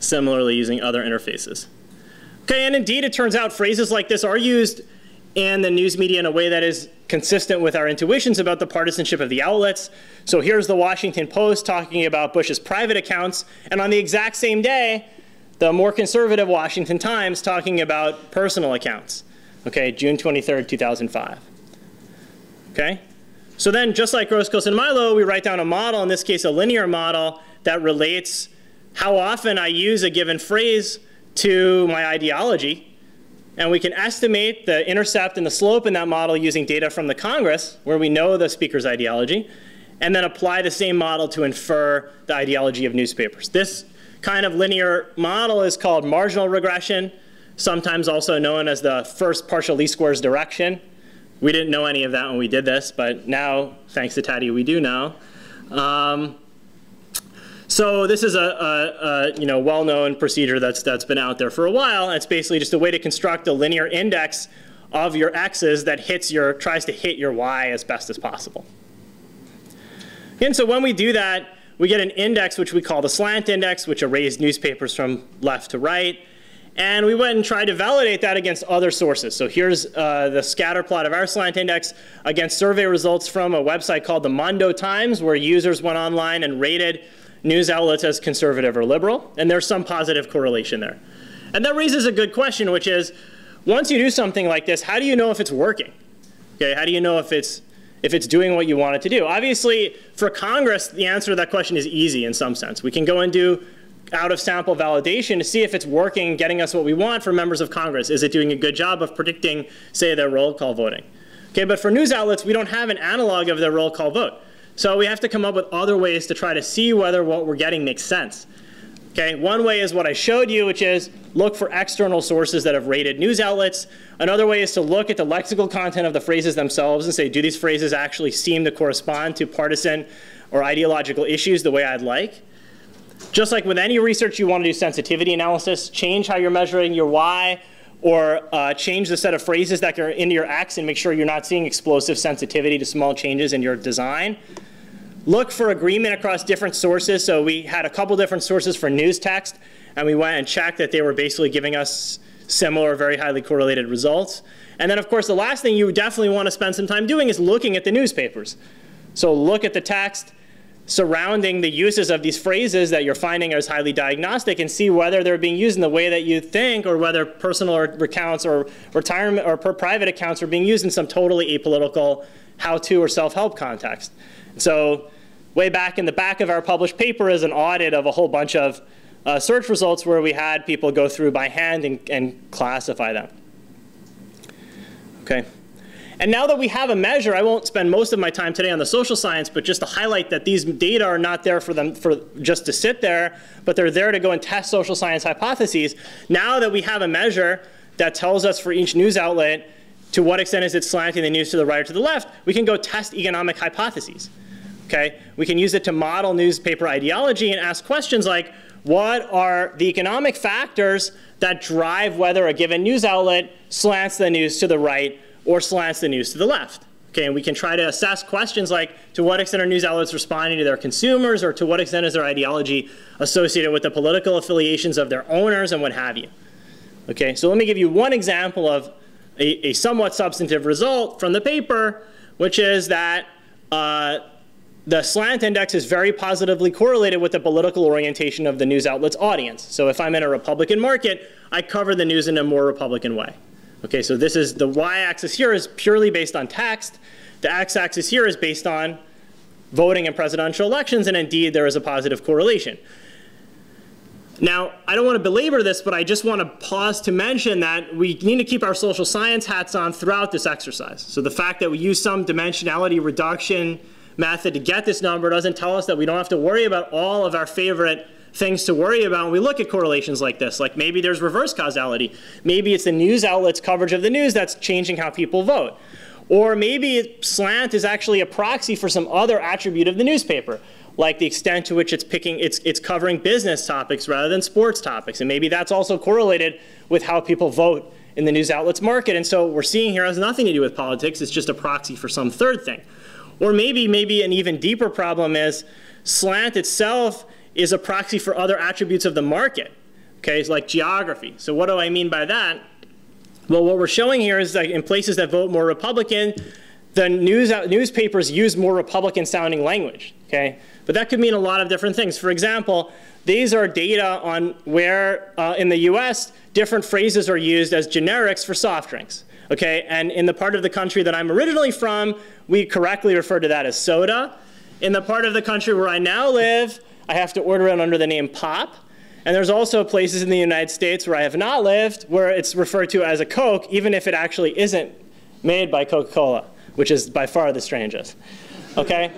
Similarly using other interfaces. Okay, and indeed it turns out phrases like this are used in the news media in a way that is consistent with our intuitions about the partisanship of the outlets. So here's the Washington Post talking about Bush's private accounts, and on the exact same day, the more conservative Washington Times talking about personal accounts. Okay, June 23rd, 2005. Okay? So then, just like Groseclose and Milyo, we write down a model, in this case a linear model, that relates how often I use a given phrase to my ideology. And we can estimate the intercept and the slope in that model using data from the Congress, where we know the speaker's ideology, and then apply the same model to infer the ideology of newspapers. This kind of linear model is called marginal regression, sometimes also known as the first partial least squares direction. We didn't know any of that when we did this, but now, thanks to Taddy, we do know. Um, so this is a, a, a you know well-known procedure that's that's been out there for a while. It's basically just a way to construct a linear index of your x's that hits your tries to hit your y as best as possible. And so when we do that, we get an index which we call the slant index, which arrays newspapers from left to right. And we went and tried to validate that against other sources. So here's uh, the scatter plot of our slant index against survey results from a website called the Mondo Times, where users went online and rated news outlets as conservative or liberal, and there's some positive correlation there. And that raises a good question, which is, once you do something like this, how do you know if it's working? Okay, how do you know if it's if it's doing what you want it to do? Obviously, for Congress, the answer to that question is easy in some sense. We can go and do out of sample validation to see if it's working, getting us what we want for members of Congress. Is it doing a good job of predicting, say, their roll call voting? Okay, but for news outlets, we don't have an analog of their roll call vote. So we have to come up with other ways to try to see whether what we're getting makes sense. Okay, one way is what I showed you, which is look for external sources that have rated news outlets. Another way is to look at the lexical content of the phrases themselves and say, do these phrases actually seem to correspond to partisan or ideological issues the way I'd like? Just like with any research, you want to do sensitivity analysis, change how you're measuring your Y, or uh, change the set of phrases that are into your X and make sure you're not seeing explosive sensitivity to small changes in your design. Look for agreement across different sources. So we had a couple different sources for news text, and we went and checked that they were basically giving us similar, very highly correlated results. And then, of course, the last thing you definitely want to spend some time doing is looking at the newspapers. So look at the text, surrounding the uses of these phrases that you're finding as highly diagnostic and see whether they're being used in the way that you think or whether personal accounts or retirement or private accounts are being used in some totally apolitical how-to or self-help context. So way back in the back of our published paper is an audit of a whole bunch of uh, search results where we had people go through by hand and, and classify them. Okay. And now that we have a measure, I won't spend most of my time today on the social science, but just to highlight that these data are not there for them for just to sit there, but they're there to go and test social science hypotheses. Now that we have a measure that tells us for each news outlet to what extent is it slanting the news to the right or to the left, we can go test economic hypotheses. Okay? We can use it to model newspaper ideology and ask questions like, what are the economic factors that drive whether a given news outlet slants the news to the right or slants the news to the left. Okay, and we can try to assess questions like to what extent are news outlets responding to their consumers or to what extent is their ideology associated with the political affiliations of their owners and what have you. Okay, so let me give you one example of a, a somewhat substantive result from the paper, which is that uh, the slant index is very positively correlated with the political orientation of the news outlet's audience. So if I'm in a Republican market, I cover the news in a more Republican way. Okay, so this is the y-axis here is purely based on text. The x-axis here is based on voting in presidential elections, and indeed there is a positive correlation. Now, I don't want to belabor this, but I just want to pause to mention that we need to keep our social science hats on throughout this exercise. So the fact that we use some dimensionality reduction method to get this number doesn't tell us that we don't have to worry about all of our favorite things to worry about when we look at correlations like this. Like maybe there's reverse causality. Maybe it's the news outlet's coverage of the news that's changing how people vote. Or maybe slant is actually a proxy for some other attribute of the newspaper, like the extent to which it's picking, it's, it's covering business topics rather than sports topics. And maybe that's also correlated with how people vote in the news outlet's market. And so we're seeing here has nothing to do with politics. It's just a proxy for some third thing. Or maybe, maybe an even deeper problem is slant itself is a proxy for other attributes of the market, okay, it's like geography. So what do I mean by that? Well, what we're showing here is that in places that vote more Republican, the news, newspapers use more Republican sounding language, okay? But that could mean a lot of different things. For example, these are data on where uh, in the US different phrases are used as generics for soft drinks. Okay, and in the part of the country that I'm originally from, we correctly refer to that as soda. In the part of the country where I now live, I have to order it under the name pop. And there's also places in the United States where I have not lived where it's referred to as a Coke, even if it actually isn't made by Coca-Cola, which is by far the strangest. Okay?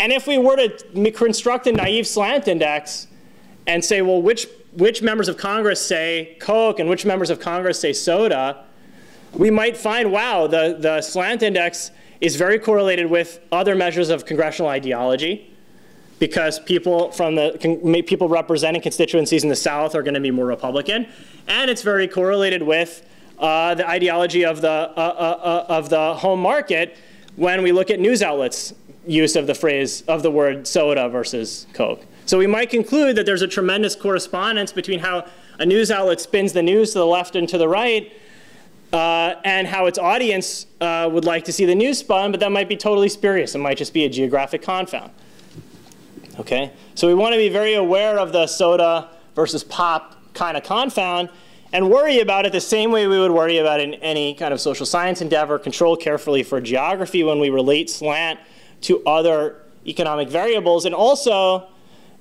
And if we were to construct a naive slant index and say, well, which, which members of Congress say Coke and which members of Congress say soda, we might find, wow, the, the slant index is very correlated with other measures of congressional ideology because people from the people representing constituencies in the South are going to be more Republican, and it's very correlated with uh, the ideology of the uh, uh, uh, of the home market when we look at news outlets' use of the phrase of the word soda versus Coke. So we might conclude that there's a tremendous correspondence between how a news outlet spins the news to the left and to the right. Uh, and how its audience uh, would like to see the news spun, but that might be totally spurious. It might just be a geographic confound. Okay? So we want to be very aware of the soda versus pop kind of confound. and worry about it the same way we would worry about in any kind of social science endeavor, control carefully for geography when we relate slant to other economic variables. And also,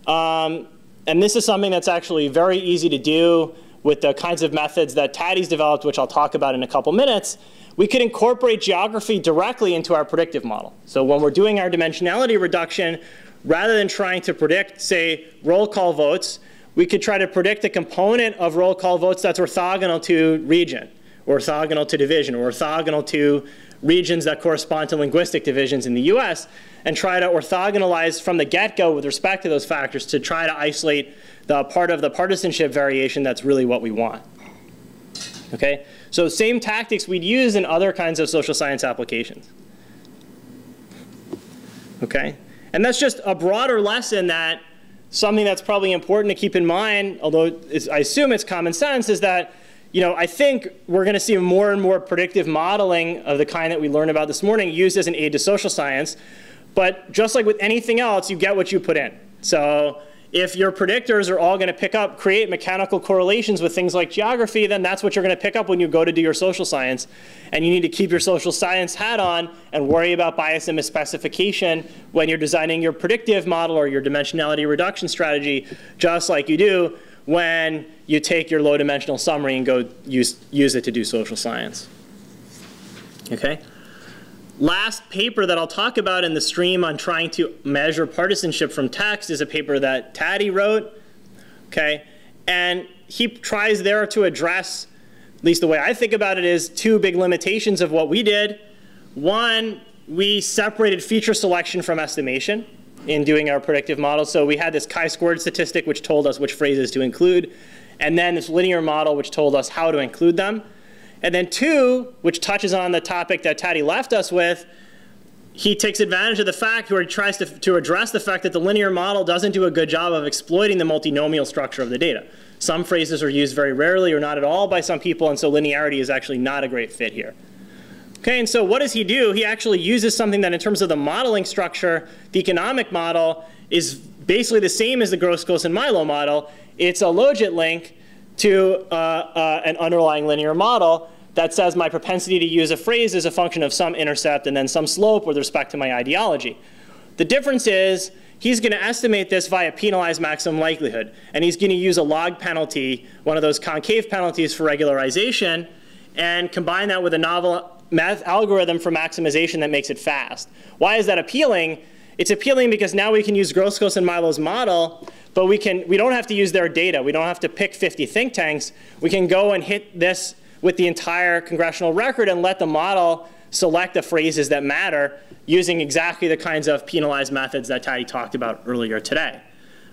um, and this is something that's actually very easy to do with the kinds of methods that Taddy's developed, which I'll talk about in a couple minutes, we could incorporate geography directly into our predictive model. So when we're doing our dimensionality reduction, rather than trying to predict, say, roll call votes, we could try to predict a component of roll call votes that's orthogonal to region, or orthogonal to division, or orthogonal to regions that correspond to linguistic divisions in the US, and try to orthogonalize from the get-go with respect to those factors to try to isolate the part of the partisanship variation that's really what we want. Okay, so same tactics we'd use in other kinds of social science applications. Okay, and that's just a broader lesson that something that's probably important to keep in mind, although I assume it's common sense, is that you know, I think we're going to see more and more predictive modeling of the kind that we learned about this morning used as an aid to social science. But just like with anything else, you get what you put in. So if your predictors are all going to pick up, create mechanical correlations with things like geography, then that's what you're going to pick up when you go to do your social science. And you need to keep your social science hat on and worry about bias and misspecification when you're designing your predictive model or your dimensionality reduction strategy, just like you do when you take your low dimensional summary and go use, use it to do social science. Okay? Last paper that I'll talk about in the stream on trying to measure partisanship from text is a paper that Taddy wrote. Okay, and he tries there to address, at least the way I think about it, is two big limitations of what we did. One, we separated feature selection from estimation in doing our predictive model. So we had this chi-squared statistic which told us which phrases to include, and then this linear model which told us how to include them. And then two, which touches on the topic that Taddy left us with, he takes advantage of the fact where he tries to, to address the fact that the linear model doesn't do a good job of exploiting the multinomial structure of the data. Some phrases are used very rarely or not at all by some people, and so linearity is actually not a great fit here. Okay, and so what does he do? He actually uses something that in terms of the modeling structure, the economic model is basically the same as the Groseclose-Milyo model. It's a logit link to uh, uh, an underlying linear model that says my propensity to use a phrase is a function of some intercept and then some slope with respect to my ideology. The difference is he's going to estimate this via penalized maximum likelihood. And he's going to use a log penalty, one of those concave penalties for regularization, and combine that with a novel math algorithm for maximization that makes it fast. Why is that appealing? It's appealing because now we can use Groseclose-Milyo's model but we, can, we don't have to use their data. We don't have to pick 50 think tanks. We can go and hit this with the entire congressional record and let the model select the phrases that matter using exactly the kinds of penalized methods that Taddy talked about earlier today.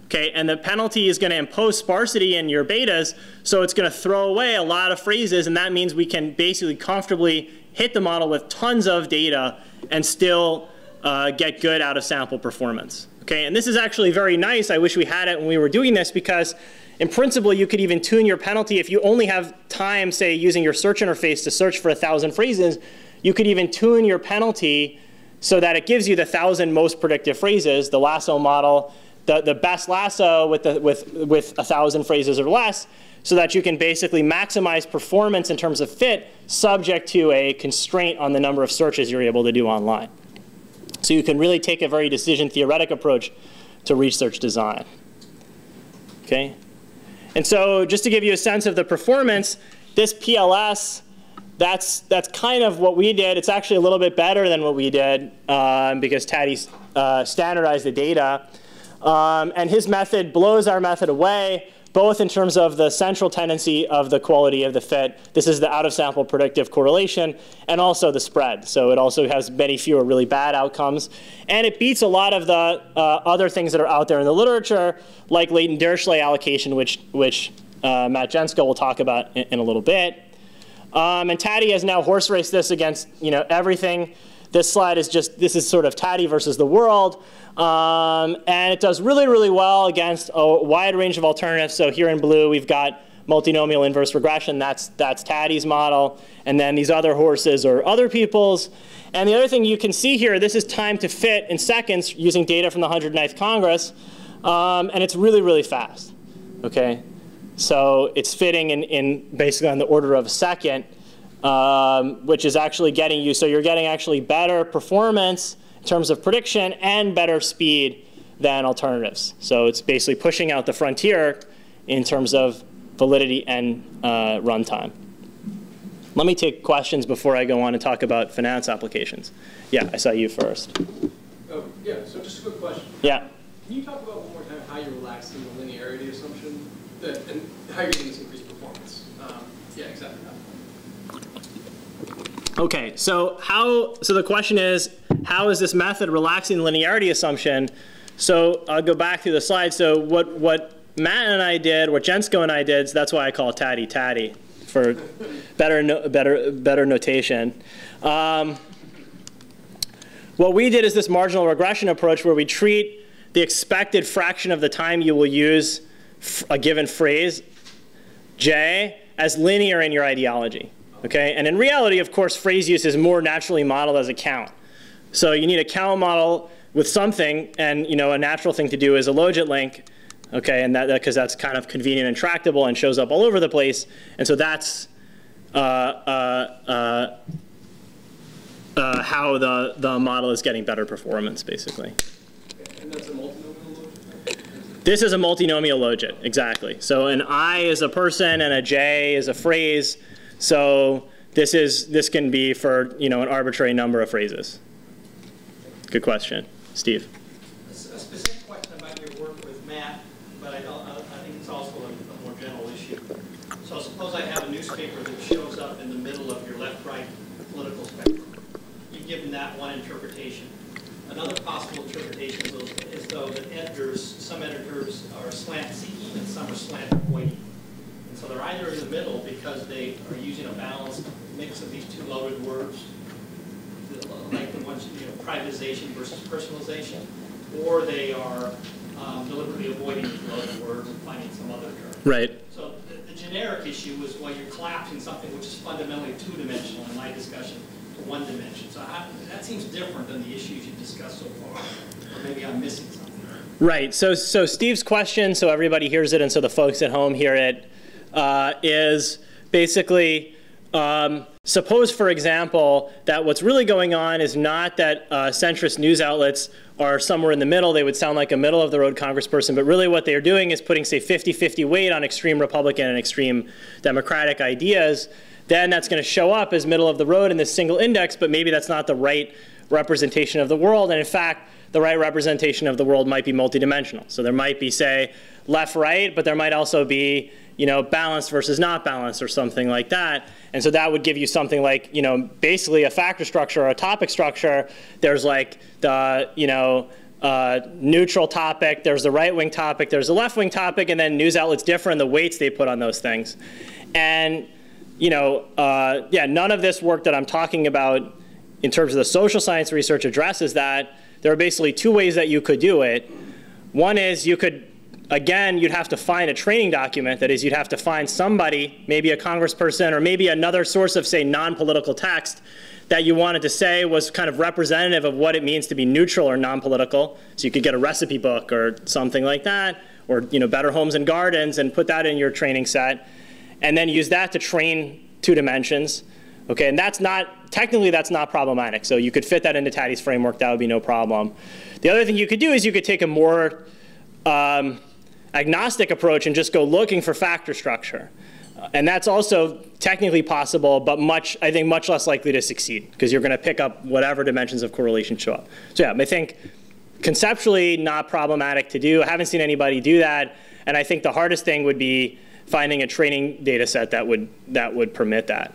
Okay, and the penalty is going to impose sparsity in your betas, so it's going to throw away a lot of phrases, and that means we can basically comfortably hit the model with tons of data and still uh, get good out of sample performance. Okay, and this is actually very nice. I wish we had it when we were doing this because in principle, you could even tune your penalty if you only have time, say, using your search interface to search for a thousand phrases, you could even tune your penalty so that it gives you the thousand most predictive phrases, the lasso model, the, the best lasso with, the, with, with a thousand phrases or less, so that you can basically maximize performance in terms of fit subject to a constraint on the number of searches you're able to do online. So you can really take a very decision theoretic approach to research design. Okay? And so just to give you a sense of the performance, this PLS, that's, that's kind of what we did. It's actually a little bit better than what we did um, because Taddy uh, standardized the data. Um, and his method blows our method away both in terms of the central tendency of the quality of the fit. This is the out-of-sample predictive correlation, and also the spread. So it also has many fewer really bad outcomes. And it beats a lot of the uh, other things that are out there in the literature, like latent Dirichlet allocation, which, which uh, Matt Gentzkow will talk about in, in a little bit. Um, and Taddy has now horse raced this against you know, everything. This slide is just, this is sort of Taddy versus the world. Um, and it does really, really well against a wide range of alternatives. So here in blue, we've got multinomial inverse regression. That's, that's Taddy's model. And then these other horses are other people's. And the other thing you can see here, this is time to fit in seconds using data from the 109th Congress. Um, and it's really, really fast. Okay. So it's fitting in, in basically on the order of a second, um, which is actually getting you, so you're getting actually better performance in terms of prediction and better speed than alternatives. So it's basically pushing out the frontier in terms of validity and uh, runtime. Let me take questions before I go on and talk about finance applications. Yeah, I saw you first. Oh, yeah, so just a quick question. Yeah. Can you talk about one more time how you're relaxing the linearity assumption that, and how you're getting this increased performance? Um, yeah, exactly. Okay, so how, so the question is, how is this method relaxing the linearity assumption? So I'll go back through the slide. So what, what Matt and I did, what Gentzkow and I did, so that's why I call it tatty tatty for better, no, better, better notation. Um, what we did is this marginal regression approach where we treat the expected fraction of the time you will use a given phrase, J, as linear in your ideology. Okay? And in reality, of course, phrase use is more naturally modeled as a count. So you need a count model with something, and you know, a natural thing to do is a logit link, okay, and that because that's kind of convenient and tractable and shows up all over the place, and so that's uh, uh, uh, uh how the the model is getting better performance, basically. And that's a multinomial logit. This is a multinomial logit, exactly. So an I is a person and a J is a phrase. So this is this can be for you know an arbitrary number of phrases. Good question, Steve. A specific question about your work with Matt, but I, don't, I think it's also a, more general issue. So suppose I have a newspaper that shows up in the middle of your left-right political spectrum. You've given that one interpretation. Another possible interpretation is, though that editors, some editors are slant seeking and some are slant pointing. And so they're either in the middle because they are using a balanced mix of these two loaded words, like the ones, you know, privatization versus personalization, or they are um, deliberately avoiding these loaded words and finding some other term. Right. So the, the generic issue is when you're collapsing something which is fundamentally two-dimensional in my discussion to one dimension. So I, that seems different than the issues you've discussed so far. Or maybe I'm missing something. Right. So, so Steve's question, so everybody hears it, and so the folks at home hear it, uh, is basically um, suppose, for example, that what's really going on is not that uh, centrist news outlets are somewhere in the middle. They would sound like a middle of the road congressperson, but really what they're doing is putting, say, 50-50 weight on extreme Republican and extreme Democratic ideas. Then that's going to show up as middle of the road in this single index, but maybe that's not the right representation of the world. And in fact, the right representation of the world might be multidimensional. So there might be, say, left-right, but there might also be you know, balanced versus not balanced or something like that. And so that would give you something like, you know, basically a factor structure or a topic structure. There's like the, you know, uh, neutral topic, there's the right wing topic, there's the left wing topic, and then news outlets differ in the weights they put on those things. And, you know, uh, yeah, none of this work that I'm talking about in terms of the social science research addresses that. There are basically two ways that you could do it. One is you could again, you'd have to find a training document. That is, you'd have to find somebody, maybe a congressperson or maybe another source of, say, non-political text that you wanted to say was kind of representative of what it means to be neutral or non-political. So you could get a recipe book or something like that, or you know, Better Homes and Gardens, and put that in your training set, and then use that to train two dimensions. Okay, and that's not, technically that's not problematic. So you could fit that into Taddy's framework, that would be no problem. The other thing you could do is you could take a more um, agnostic approach and just go looking for factor structure. Uh, and that's also technically possible, but much, I think, much less likely to succeed because you're going to pick up whatever dimensions of correlation show up. So yeah, I think conceptually not problematic to do. I haven't seen anybody do that. And I think the hardest thing would be finding a training data set that would, that would permit that.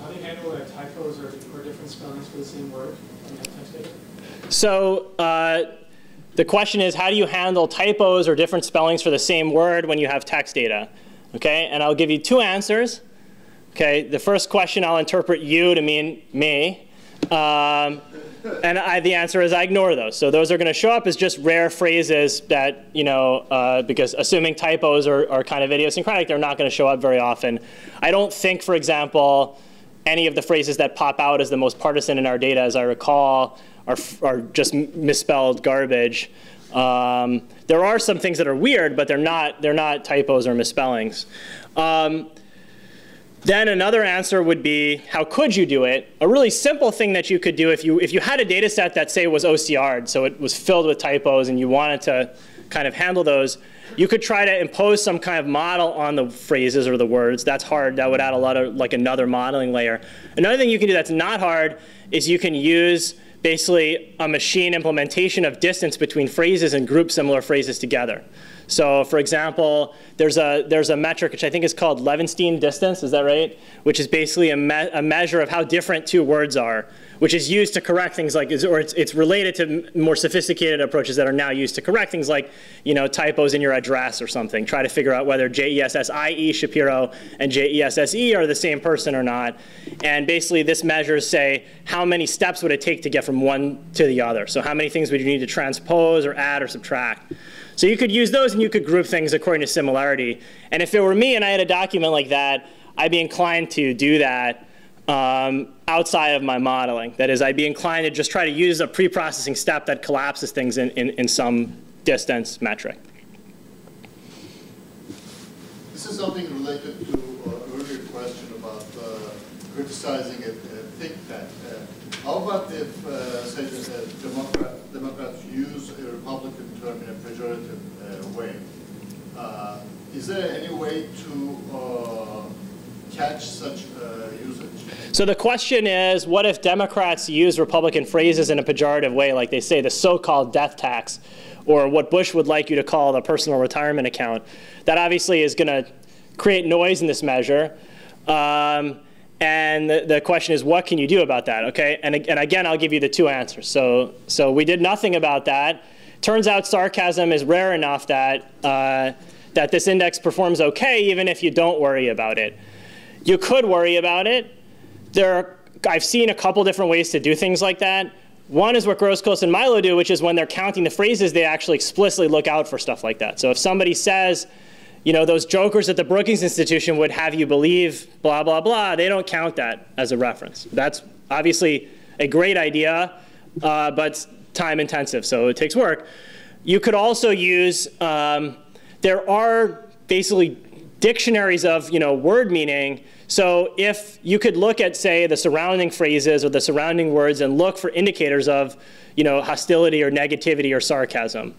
How do you handle typos or, or different spellings for the same word So uh, the question is, how do you handle typos or different spellings for the same word when you have text data? Okay, and I'll give you two answers. Okay, the first question I'll interpret you to mean me. Um, and I, the answer is I ignore those. So those are going to show up as just rare phrases that, you know, uh, because assuming typos are, are kind of idiosyncratic, they're not going to show up very often. I don't think, for example, any of the phrases that pop out as the most partisan in our data, as I recall, are, are just misspelled garbage. Um, there are some things that are weird, but they're not, they're not typos or misspellings. Um, then another answer would be, how could you do it? A really simple thing that you could do if you, if you had a data set that say was OCR'd, so it was filled with typos and you wanted to kind of handle those, you could try to impose some kind of model on the phrases or the words. That's hard. That would add a lot of like another modeling layer. Another thing you can do that's not hard is you can use basically a machine implementation of distance between phrases and group similar phrases together. So for example, there's a, there's a metric which I think is called Levenshtein distance, is that right? Which is basically a, me a measure of how different two words are which is used to correct things like, or it's, it's related to more sophisticated approaches that are now used to correct things like, you know, typos in your address or something. Try to figure out whether J-E-S-S-I-E Shapiro and J-E-S-S-E are the same person or not. And basically this measures say how many steps would it take to get from one to the other. So how many things would you need to transpose or add or subtract. So you could use those and you could group things according to similarity. And if it were me and I had a document like that, I'd be inclined to do that um, outside of my modeling. That is, I'd be inclined to just try to use a pre-processing step that collapses things in, in, in some distance metric. This is something related to an earlier question about uh, criticizing a, a think tank. Uh, how about if, uh, say, the Democrat, Democrats use a Republican term in a pejorative uh, way? Uh, is there any way to uh, catch such uh, usage? So the question is, what if Democrats use Republican phrases in a pejorative way, like they say the so-called death tax, or what Bush would like you to call the personal retirement account? That obviously is going to create noise in this measure. Um, and the, question is, what can you do about that? Okay, and, and again, I'll give you the two answers. So, so we did nothing about that. Turns out sarcasm is rare enough that, uh, that this index performs okay, even if you don't worry about it. You could worry about it. There are, I've seen a couple different ways to do things like that. One is what Groseclose and Milyo do, which is when they're counting the phrases, they actually explicitly look out for stuff like that. So if somebody says, you know, those jokers at the Brookings Institution would have you believe blah, blah, blah, they don't count that as a reference. That's obviously a great idea, uh, but time intensive, so it takes work. You could also use, um, there are basically dictionaries of you know, word meaning. So if you could look at, say, the surrounding phrases or the surrounding words and look for indicators of you know, hostility or negativity or sarcasm.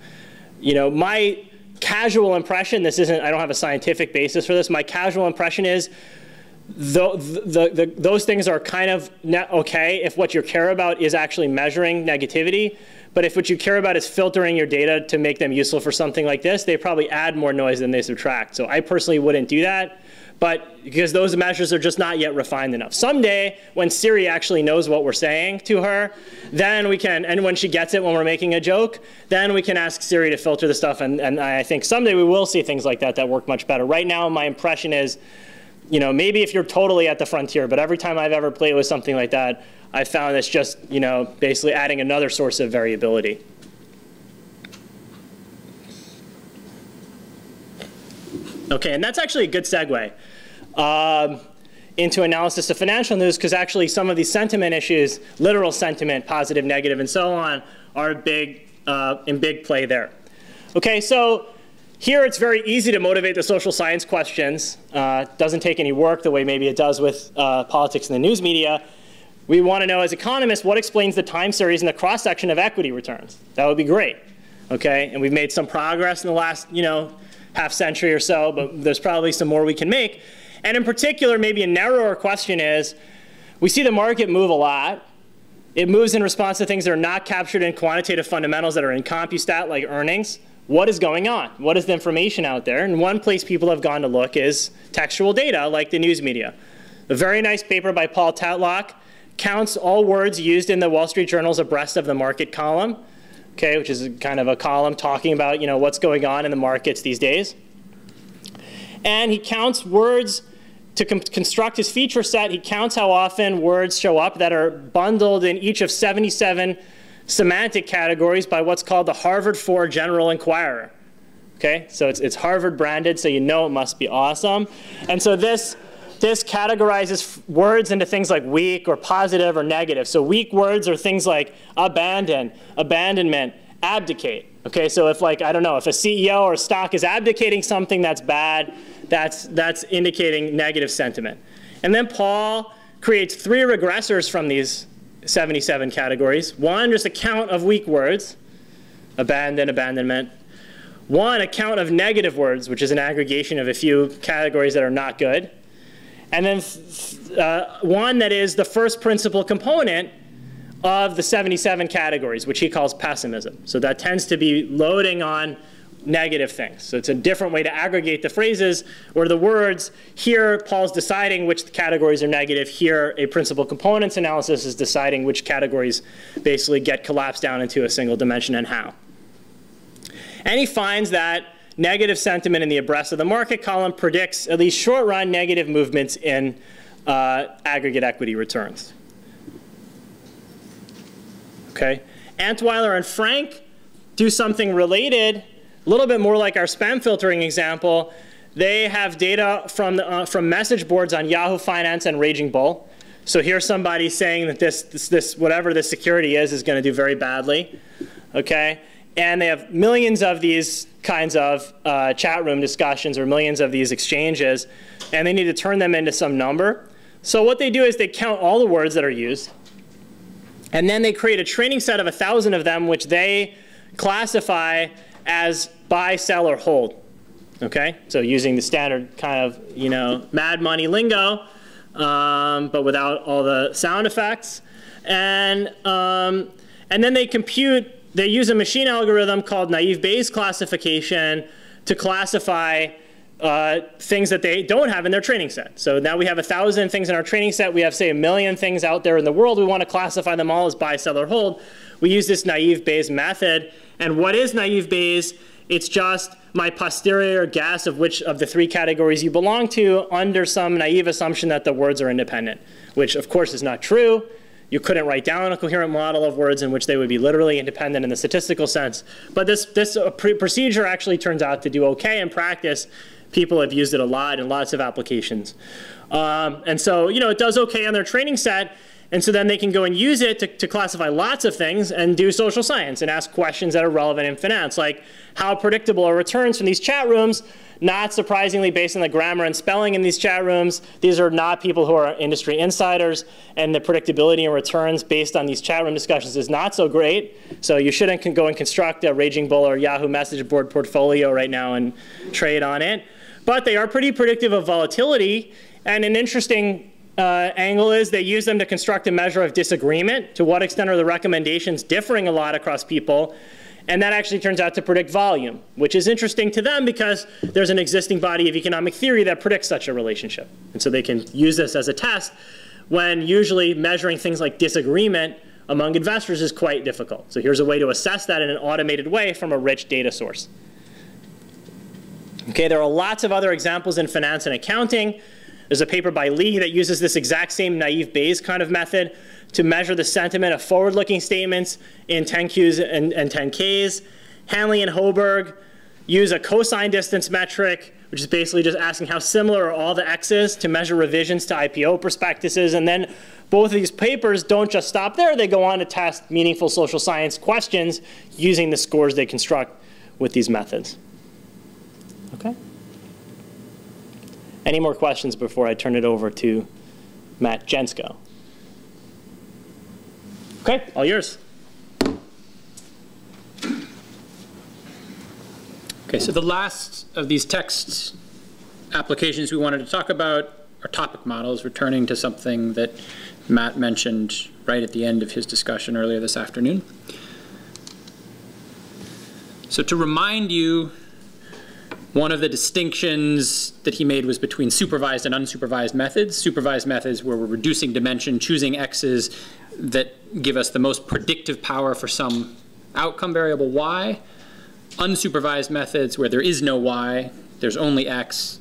You know, my casual impression, this isn't, I don't have a scientific basis for this, my casual impression is the, the, the, those things are kind of okay if what you care about is actually measuring negativity. But if what you care about is filtering your data to make them useful for something like this, they probably add more noise than they subtract. So I personally wouldn't do that. But because those measures are just not yet refined enough. Someday, when Siri actually knows what we're saying to her, then we can, and when she gets it when we're making a joke, then we can ask Siri to filter the stuff. And, and I think someday we will see things like that that work much better. Right now, my impression is, you know, maybe if you're totally at the frontier, but every time I've ever played with something like that, I found it's just, you know, basically adding another source of variability. Okay, and that's actually a good segue um, into analysis of financial news because actually some of these sentiment issues, literal sentiment, positive, negative, and so on, are big, uh, in big play there. Okay, so here it's very easy to motivate the social science questions. Uh, doesn't take any work the way maybe it does with uh, politics and the news media. We want to know as economists what explains the time series and the cross section of equity returns. That would be great. Okay, and we've made some progress in the last, you know, half century or so, but there's probably some more we can make. And in particular, maybe a narrower question is, we see the market move a lot. It moves in response to things that are not captured in quantitative fundamentals that are in CompuStat, like earnings. What is going on? What is the information out there? And one place people have gone to look is textual data, like the news media. A very nice paper by Paul Tetlock counts all words used in the Wall Street Journal's abreast of the market column, okay, which is kind of a column talking about you know, what's going on in the markets these days. And he counts words to construct his feature set. He counts how often words show up that are bundled in each of 77 semantic categories by what's called the Harvard 4 General Inquirer. Okay, so it's, it's Harvard branded, so you know it must be awesome. And so this this categorizes words into things like weak or positive or negative. So weak words are things like abandon, abandonment, abdicate. Okay, so if like, I don't know, if a CEO or stock is abdicating something that's bad, that's, that's indicating negative sentiment. And then Paul creates three regressors from these 77 categories. One, just a count of weak words, abandon, abandonment. One, a count of negative words, which is an aggregation of a few categories that are not good. And then uh, one that is the first principal component of the 77 categories, which he calls pessimism. So that tends to be loading on negative things. So it's a different way to aggregate the phrases or the words. Here, Paul's deciding which categories are negative. Here, a principal components analysis is deciding which categories basically get collapsed down into a single dimension and how. And he finds that negative sentiment in the abreast of the market column predicts at least short-run negative movements in uh, aggregate equity returns. Okay, Antweiler and Frank do something related a little bit more like our spam filtering example, they have data from, the, uh, from message boards on Yahoo Finance and Raging Bull. So here's somebody saying that this, this, this whatever the security is, is going to do very badly. Okay? And they have millions of these kinds of uh, chat room discussions or millions of these exchanges, and they need to turn them into some number. So what they do is they count all the words that are used, and then they create a training set of a thousand of them, which they classify as buy, sell, or hold. Okay, so using the standard kind of you know mad money lingo, um, but without all the sound effects, and um, and then they compute. They use a machine algorithm called naive Bayes classification to classify uh, things that they don't have in their training set. So now we have a thousand things in our training set. We have, say, a million things out there in the world. We want to classify them all as buy, sell, or hold. We use this naive Bayes method. And what is naive Bayes? It's just my posterior guess of which of the three categories you belong to under some naive assumption that the words are independent, which of course is not true. You couldn't write down a coherent model of words in which they would be literally independent in the statistical sense. But this, this uh, procedure actually turns out to do okay in practice. People have used it a lot in lots of applications. Um, and so, you know, it does okay on their training set. And so then they can go and use it to, to, classify lots of things and do social science and ask questions that are relevant in finance, like how predictable are returns from these chat rooms? Not surprisingly, based on the grammar and spelling in these chat rooms, these are not people who are industry insiders, and the predictability and returns based on these chat room discussions is not so great. So you shouldn't go and construct a Raging Bull or Yahoo message board portfolio right now and trade on it. But they are pretty predictive of volatility, and an interesting uh, angle is they use them to construct a measure of disagreement. To what extent are the recommendations differing a lot across people? And that actually turns out to predict volume, which is interesting to them because there's an existing body of economic theory that predicts such a relationship. And so they can use this as a test when usually measuring things like disagreement among investors is quite difficult. So here's a way to assess that in an automated way from a rich data source. Okay, there are lots of other examples in finance and accounting. There's a paper by Lee that uses this exact same naive Bayes kind of method to measure the sentiment of forward-looking statements in 10Qs and, and 10Ks. Hanley and Hoberg use a cosine distance metric, which is basically just asking how similar are all the X's to measure revisions to IPO prospectuses. And then both of these papers don't just stop there. They go on to test meaningful social science questions using the scores they construct with these methods. Okay? Any more questions before I turn it over to Matt Gentzkow? Okay, all yours. Okay, so the last of these text applications we wanted to talk about are topic models, returning to something that Matt mentioned right at the end of his discussion earlier this afternoon. So to remind you one of the distinctions that he made was between supervised and unsupervised methods. Supervised methods where we're reducing dimension, choosing x's that give us the most predictive power for some outcome variable y. Unsupervised methods where there is no y, there's only x,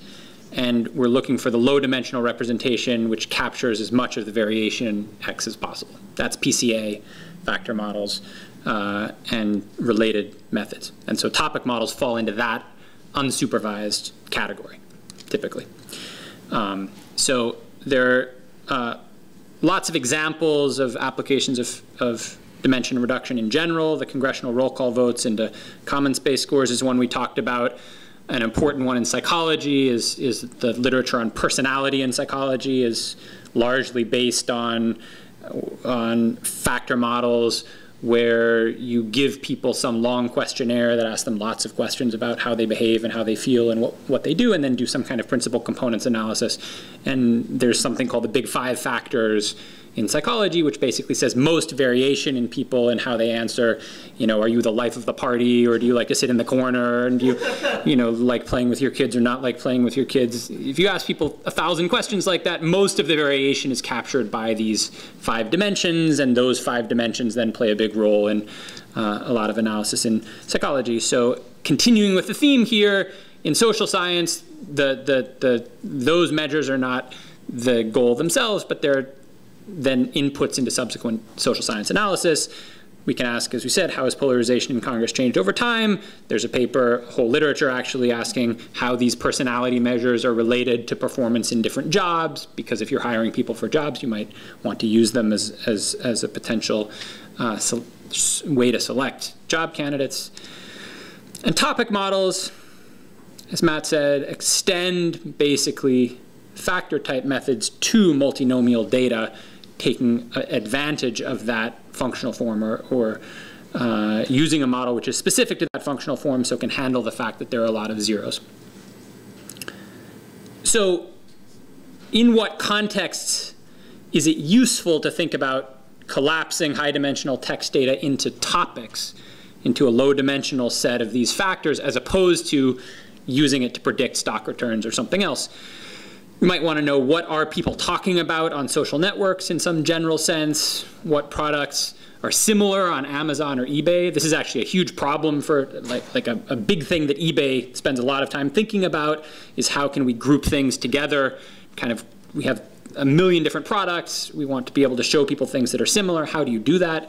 and we're looking for the low dimensional representation which captures as much of the variation x as possible. That's PCA factor models uh, and related methods. And so topic models fall into that unsupervised category, typically. Um, so there uh, lots of examples of applications of, of dimension reduction in general. The congressional roll call votes into common space scores is one we talked about. An important one in psychology is, is the literature on personality in psychology is largely based on, on factor models where you give people some long questionnaire that asks them lots of questions about how they behave and how they feel and what, what they do, and then do some kind of principal components analysis. And there's something called the big five factors in psychology, which basically says most variation in people and how they answer, you know, are you the life of the party or do you like to sit in the corner and do you, [LAUGHS] you know, like playing with your kids or not like playing with your kids? If you ask people a thousand questions like that, most of the variation is captured by these five dimensions and those five dimensions then play a big role in uh, a lot of analysis in psychology. So continuing with the theme here, in social science, the, the, the, those measures are not the goal themselves, but they're then inputs into subsequent social science analysis. We can ask, as we said, how has polarization in Congress changed over time? There's a paper, whole literature actually asking how these personality measures are related to performance in different jobs, because if you're hiring people for jobs, you might want to use them as, as, as a potential uh, way to select job candidates. And topic models, as Matt said, extend basically factor type methods to multinomial data taking advantage of that functional form or, or uh, using a model which is specific to that functional form so it can handle the fact that there are a lot of zeros. So in what contexts is it useful to think about collapsing high dimensional text data into topics, into a low dimensional set of these factors as opposed to using it to predict stock returns or something else? We might want to know what are people talking about on social networks in some general sense, what products are similar on Amazon or eBay. This is actually a huge problem for like, like a, a big thing that eBay spends a lot of time thinking about is how can we group things together, kind of, we have a million different products. We want to be able to show people things that are similar. How do you do that?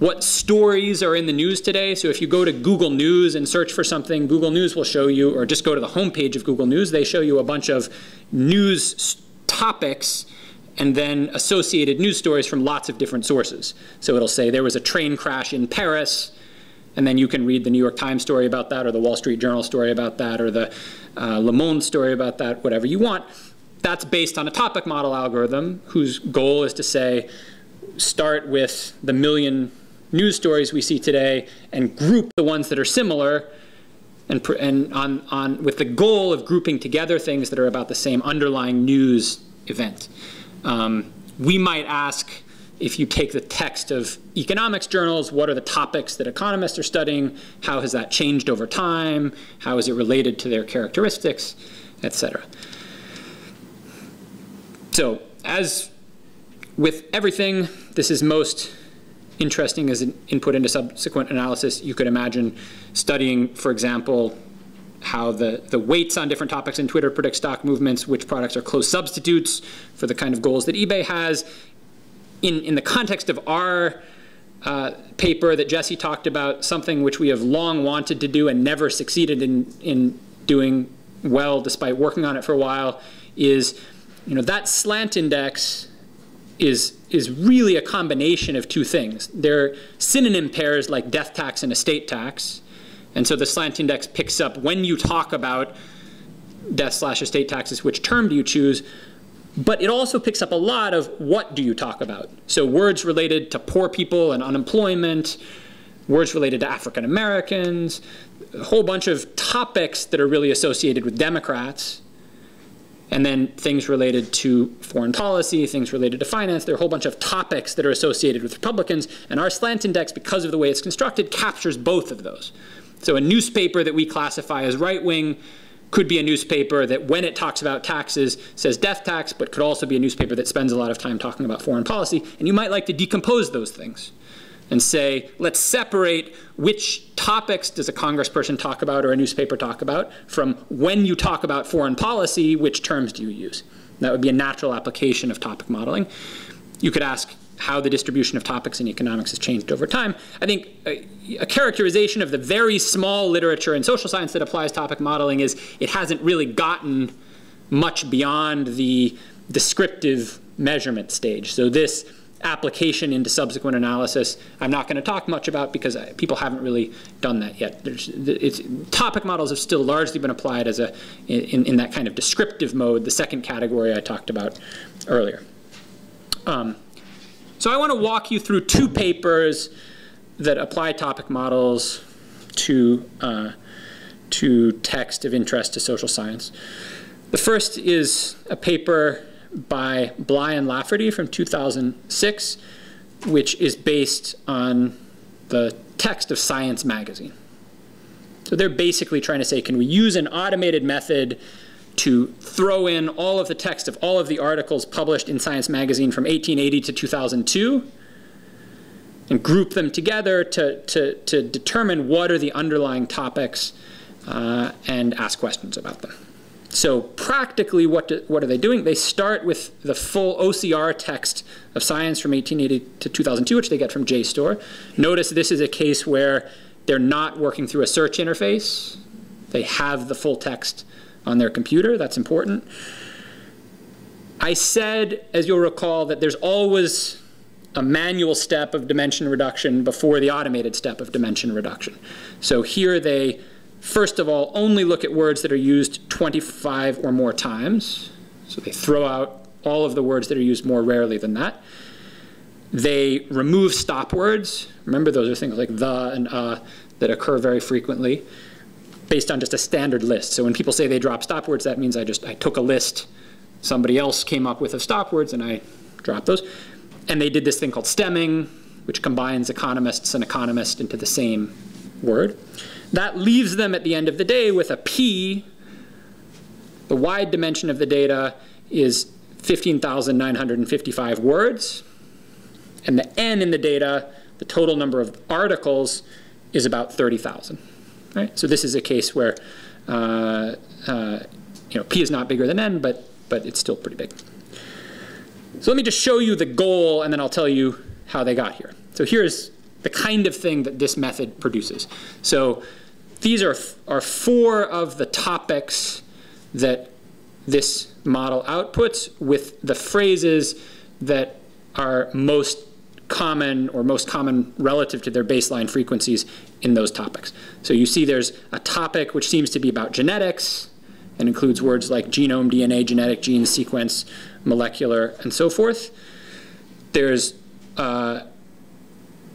What stories are in the news today. So if you go to Google News and search for something, Google News will show you, or just go to the homepage of Google News, they show you a bunch of news topics and then associated news stories from lots of different sources. So it'll say there was a train crash in Paris, and then you can read the New York Times story about that, or the Wall Street Journal story about that, or the uh, Le Monde story about that, whatever you want. That's based on a topic model algorithm whose goal is to say, start with the million news stories we see today and group the ones that are similar and, and on, on, with the goal of grouping together things that are about the same underlying news event. Um, we might ask if you take the text of economics journals, what are the topics that economists are studying? How has that changed over time? How is it related to their characteristics, et cetera? So as with everything, this is most interesting as an input into subsequent analysis. You could imagine studying, for example, how the, the weights on different topics in Twitter predict stock movements, which products are close substitutes for the kind of goals that eBay has. In, in the context of our uh, paper that Jesse talked about, something which we have long wanted to do and never succeeded in, in doing well despite working on it for a while, is you know, that slant index is, is really a combination of two things. They're synonym pairs like death tax and estate tax. And so the slant index picks up when you talk about death slash estate taxes, which term do you choose? But it also picks up a lot of what do you talk about. So words related to poor people and unemployment, words related to African Americans, a whole bunch of topics that are really associated with Democrats and then things related to foreign policy, things related to finance. There are a whole bunch of topics that are associated with Republicans, and our slant index, because of the way it's constructed, captures both of those. So a newspaper that we classify as right wing could be a newspaper that, when it talks about taxes, says death tax, but could also be a newspaper that spends a lot of time talking about foreign policy. And you might like to decompose those things and say, let's separate which topics does a congressperson talk about or a newspaper talk about from when you talk about foreign policy, which terms do you use? That would be a natural application of topic modeling. You could ask how the distribution of topics in economics has changed over time. I think a, a, characterization of the very small literature in social science that applies topic modeling is it hasn't really gotten much beyond the descriptive measurement stage. So this application into subsequent analysis, I'm not going to talk much about because people haven't really done that yet. topic models have still largely been applied as a in, in that kind of descriptive mode, the second category I talked about earlier. Um, so I want to walk you through two papers that apply topic models to, uh, to text of interest to social science. The first is a paper by Blei and Lafferty from 2006, which is based on the text of Science magazine. So they're basically trying to say, can we use an automated method to throw in all of the text of all of the articles published in Science magazine from 1880 to 2002 and group them together to, to, to determine what are the underlying topics uh, and ask questions about them. So practically, what, do, what are they doing? They start with the full OCR text of science from 1880 to 2002, which they get from JSTOR. Notice this is a case where they're not working through a search interface. They have the full text on their computer. That's important. I said, as you'll recall, that there's always a manual step of dimension reduction before the automated step of dimension reduction. So here they first of all, only look at words that are used 25 or more times. So they throw out all of the words that are used more rarely than that. They remove stop words. Remember, those are things like the and uh that occur very frequently based on just a standard list. So when people say they drop stop words, that means I just I took a list, somebody else came up with a stop words, and I dropped those. And they did this thing called stemming, which combines economists and economist into the same word. That leaves them at the end of the day with a P. The wide dimension of the data is 15,955 words. And the N in the data, the total number of articles, is about 30,000. Right? So this is a case where uh, uh, you know, P is not bigger than N, but, but it's still pretty big. So let me just show you the goal, and then I'll tell you how they got here. So here's the kind of thing that this method produces. So these are, are four of the topics that this model outputs with the phrases that are most common or most common relative to their baseline frequencies in those topics. So you see there's a topic which seems to be about genetics and includes words like genome, DNA, genetic, gene, sequence, molecular, and so forth. There's a,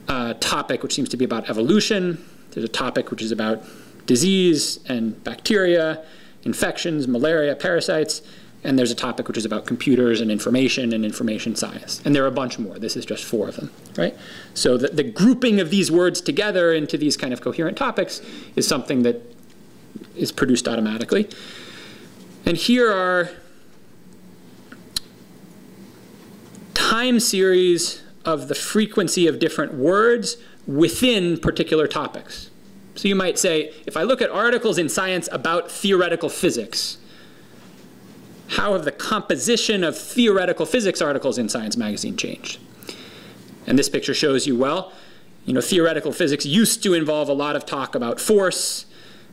a topic which seems to be about evolution. There's a topic which is about disease and bacteria, infections, malaria, parasites, and there's a topic which is about computers and information and information science. And there are a bunch more. This is just four of them, right? So the, the grouping of these words together into these kind of coherent topics is something that is produced automatically. And here are time series of the frequency of different words within particular topics. So you might say, if I look at articles in science about theoretical physics, how have the composition of theoretical physics articles in Science magazine changed? And this picture shows you, well, you know, theoretical physics used to involve a lot of talk about force.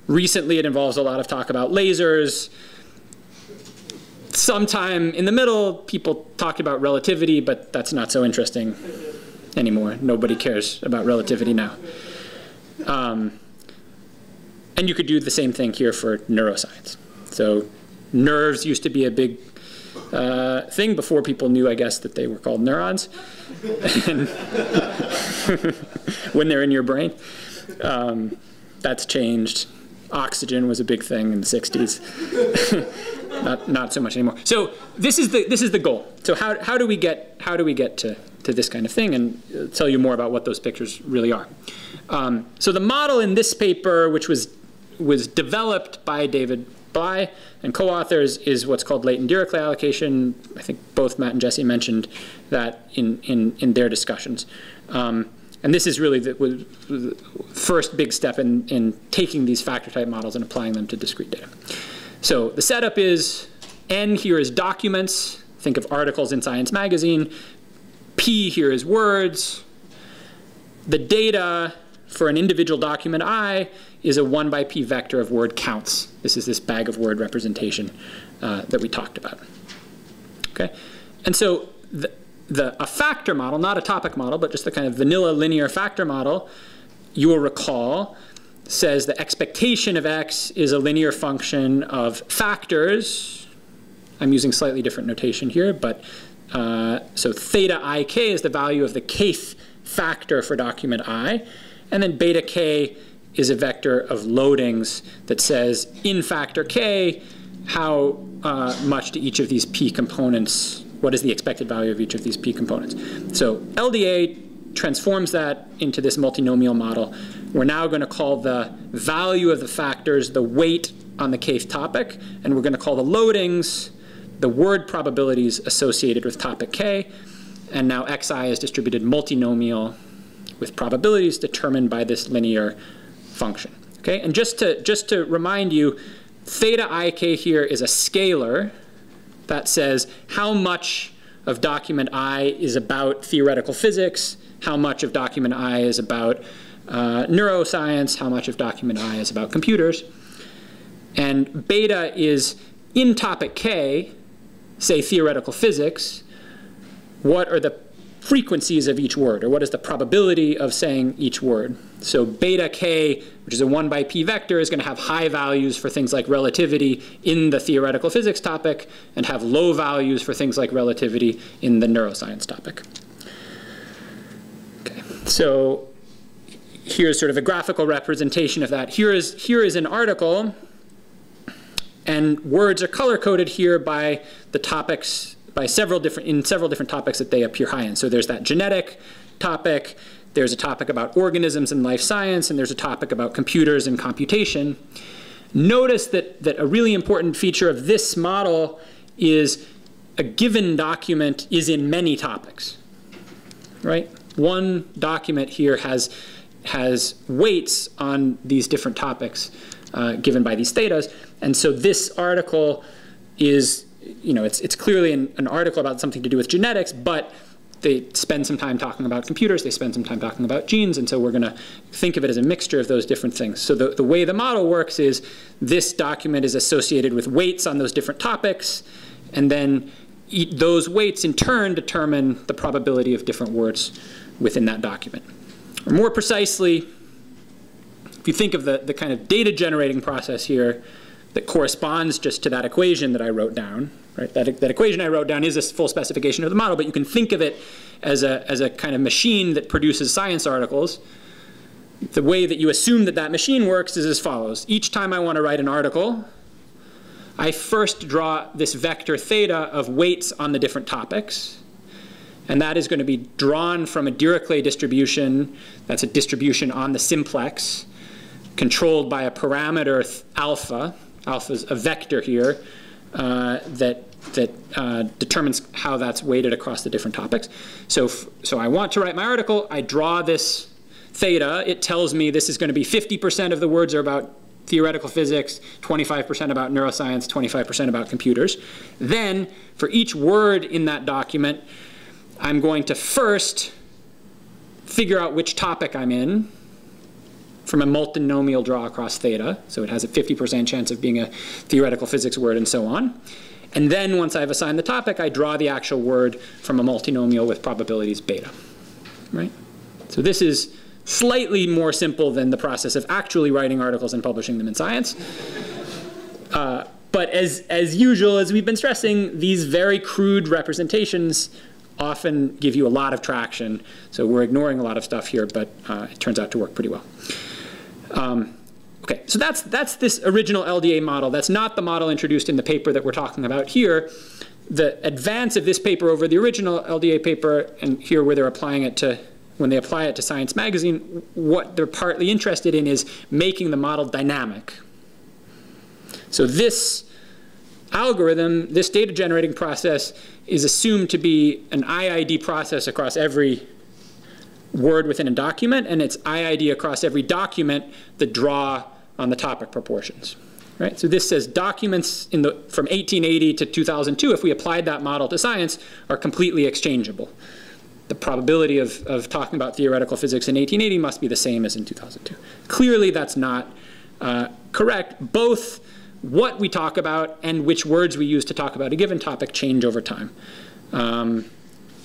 Recently, it involves a lot of talk about lasers. Sometime in the middle, people talked about relativity, but that's not so interesting anymore. Nobody cares about relativity now. Um, and you could do the same thing here for neuroscience. So nerves used to be a big uh, thing before people knew, I guess, that they were called neurons [LAUGHS] when they're in your brain. Um, that's changed. Oxygen was a big thing in the 60s. [LAUGHS] not, not so much anymore. So this is the, this is the goal. So how, how do we get, how do we get to, to this kind of thing and uh, tell you more about what those pictures really are. Um, so the model in this paper, which was was developed by David Blei and co-authors is what's called latent Dirichlet allocation. I think both Matt and Jesse mentioned that in, in, in their discussions. Um, and this is really the, the, first big step in, in taking these factor type models and applying them to discrete data. So the setup is N here is documents. Think of articles in Science Magazine. P here is words. The data for an individual document I is a 1 by p vector of word counts. This is this bag of word representation uh, that we talked about. Okay, And so the, the, a factor model, not a topic model, but just the kind of vanilla linear factor model, you will recall, says the expectation of x is a linear function of factors. I'm using slightly different notation here, but uh, so theta ik is the value of the kth factor for document i, and then beta k is a vector of loadings that says in factor k, how uh, much to each of these p components, what is the expected value of each of these p components. So LDA transforms that into this multinomial model. We're now going to call the value of the factors the weight on the kth topic, and we're going to call the loadings the word probabilities associated with topic k, and now xi is distributed multinomial with probabilities determined by this linear function. Okay, and just to just to remind you, theta ik here is a scalar that says how much of document i is about theoretical physics, how much of document i is about uh, neuroscience, how much of document i is about computers. And beta is in topic k, say theoretical physics, what are the frequencies of each word, or what is the probability of saying each word. So beta k, which is a 1 by p vector, is going to have high values for things like relativity in the theoretical physics topic, and have low values for things like relativity in the neuroscience topic. Okay, so here's sort of a graphical representation of that. Here is, here is an article, and words are color-coded here by the topics by several different, in several different topics that they appear high in. So there's that genetic topic, there's a topic about organisms and life science, and there's a topic about computers and computation. Notice that, that a really important feature of this model is a given document is in many topics, right? One document here has, has weights on these different topics uh, given by these thetas. And so this article is you know, it's, it's clearly an, an article about something to do with genetics, but they spend some time talking about computers, they spend some time talking about genes, and so we're going to think of it as a mixture of those different things. So the, the way the model works is this document is associated with weights on those different topics, and then those weights in turn determine the probability of different words within that document. Or more precisely, if you think of the, the kind of data generating process here that corresponds just to that equation that I wrote down, Right? That, that equation I wrote down is a full specification of the model, but you can think of it as a, as a kind of machine that produces science articles. The way that you assume that that machine works is as follows. Each time I want to write an article, I first draw this vector theta of weights on the different topics. And that is going to be drawn from a Dirichlet distribution. That's a distribution on the simplex, controlled by a parameter alpha. Alpha is a vector here uh, that that uh, determines how that's weighted across the different topics. So, so I want to write my article. I draw this theta. It tells me this is going to be 50% of the words are about theoretical physics, 25% about neuroscience, 25% about computers. Then, for each word in that document, I'm going to first figure out which topic I'm in from a multinomial draw across theta. So it has a 50% chance of being a theoretical physics word and so on. And then once I've assigned the topic, I draw the actual word from a multinomial with probabilities beta, right? So this is slightly more simple than the process of actually writing articles and publishing them in science. Uh, but as, as usual, as we've been stressing, these very crude representations often give you a lot of traction. So we're ignoring a lot of stuff here, but uh, it turns out to work pretty well. Um, okay, so that's, that's this original LDA model. That's not the model introduced in the paper that we're talking about here. The advance of this paper over the original LDA paper, and here where they're applying it to, when they apply it to Science Magazine, what they're partly interested in is making the model dynamic. So this algorithm, this data generating process, is assumed to be an IID process across every word within a document, and it's IID across every document the draw on the topic proportions. Right? So this says documents in the, from 1880 to 2002, if we applied that model to science, are completely exchangeable. The probability of, of talking about theoretical physics in 1880 must be the same as in 2002. Clearly that's not uh, correct. Both what we talk about and which words we use to talk about a given topic change over time. Um,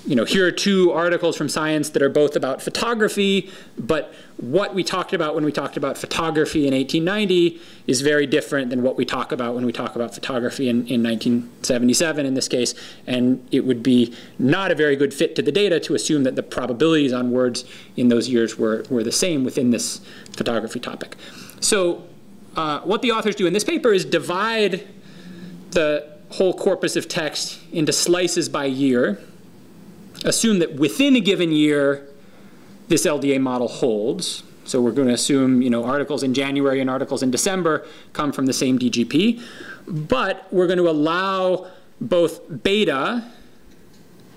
you know, here are two articles from Science that are both about photography, but what we talked about when we talked about photography in 1890 is very different than what we talk about when we talk about photography in, in 1977 in this case, and it would be not a very good fit to the data to assume that the probabilities on words in those years were, were the same within this photography topic. So uh, what the authors do in this paper is divide the whole corpus of text into slices by year, assume that within a given year, this LDA model holds. So we're going to assume, you know, articles in January and articles in December come from the same DGP. But we're going to allow both beta,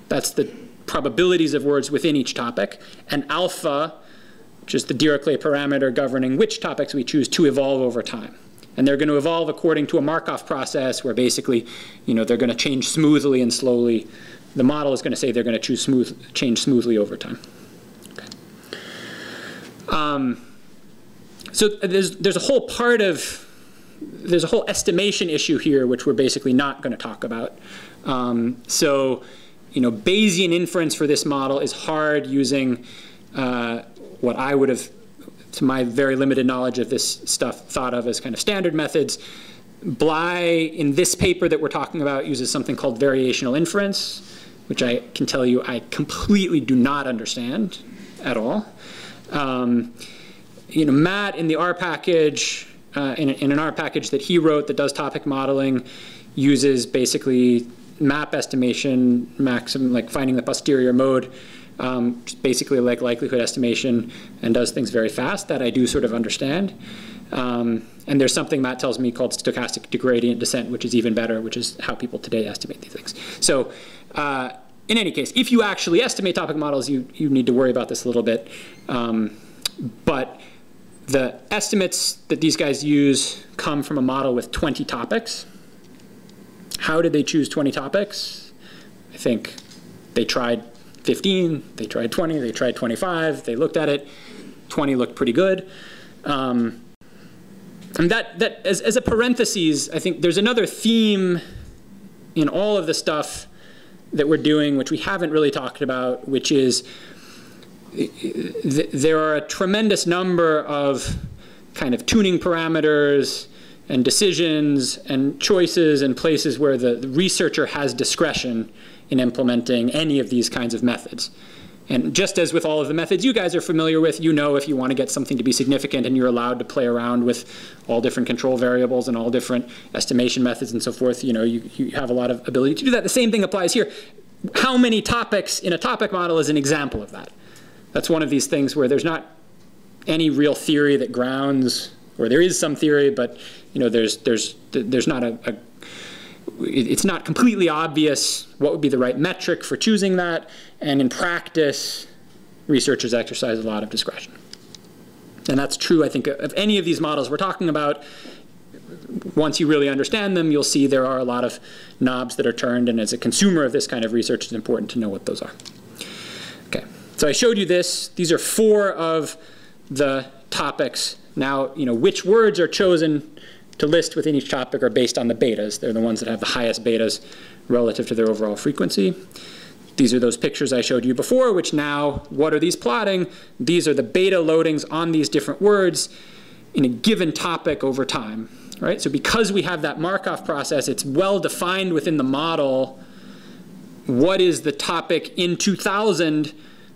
that's the probabilities of words within each topic, and alpha, which is the Dirichlet parameter governing which topics we choose to evolve over time. And they're going to evolve according to a Markov process where basically, you know, they're going to change smoothly and slowly. The model is going to say they're going to choose smooth, change smoothly over time. Okay. Um, so there's, there's a whole part of, there's a whole estimation issue here which we're basically not going to talk about. Um, so, you know, Bayesian inference for this model is hard using uh, what I would have to my very limited knowledge of this stuff, thought of as kind of standard methods. Blei, in this paper that we're talking about, uses something called variational inference, which I can tell you I completely do not understand at all. Um, you know, Matt in the R package, uh, in, in, an R package that he wrote that does topic modeling, uses basically map estimation, maximum, like finding the posterior mode um, basically like likelihood estimation and does things very fast that I do sort of understand. Um, and there's something Matt tells me called stochastic gradient descent, which is even better, which is how people today estimate these things. So uh, in any case, if you actually estimate topic models, you, you need to worry about this a little bit. Um, but the estimates that these guys use come from a model with 20 topics. How did they choose 20 topics? I think they tried 15, they tried 20, they tried 25, they looked at it, 20 looked pretty good. Um, and that, that as, as a parenthesis, I think there's another theme in all of the stuff that we're doing, which we haven't really talked about, which is th there are a tremendous number of kind of tuning parameters and decisions and choices and places where the, the researcher has discretion in implementing any of these kinds of methods. And just as with all of the methods you guys are familiar with, you know if you want to get something to be significant and you're allowed to play around with all different control variables and all different estimation methods and so forth, you know, you, you have a lot of ability to do that. The same thing applies here. How many topics in a topic model is an example of that? That's one of these things where there's not any real theory that grounds, or there is some theory, but you know, there's, there's, there's not a, a it's not completely obvious what would be the right metric for choosing that, and in practice, researchers exercise a lot of discretion. And that's true, I think, of any of these models we're talking about. Once you really understand them, you'll see there are a lot of knobs that are turned, and as a consumer of this kind of research, it's important to know what those are. Okay, so I showed you this. These are four of the topics. Now, you know, which words are chosen to list within each topic are based on the betas. They're the ones that have the highest betas relative to their overall frequency. These are those pictures I showed you before, which now, what are these plotting? These are the beta loadings on these different words in a given topic over time, right? So because we have that Markov process, it's well defined within the model what is the topic in 2000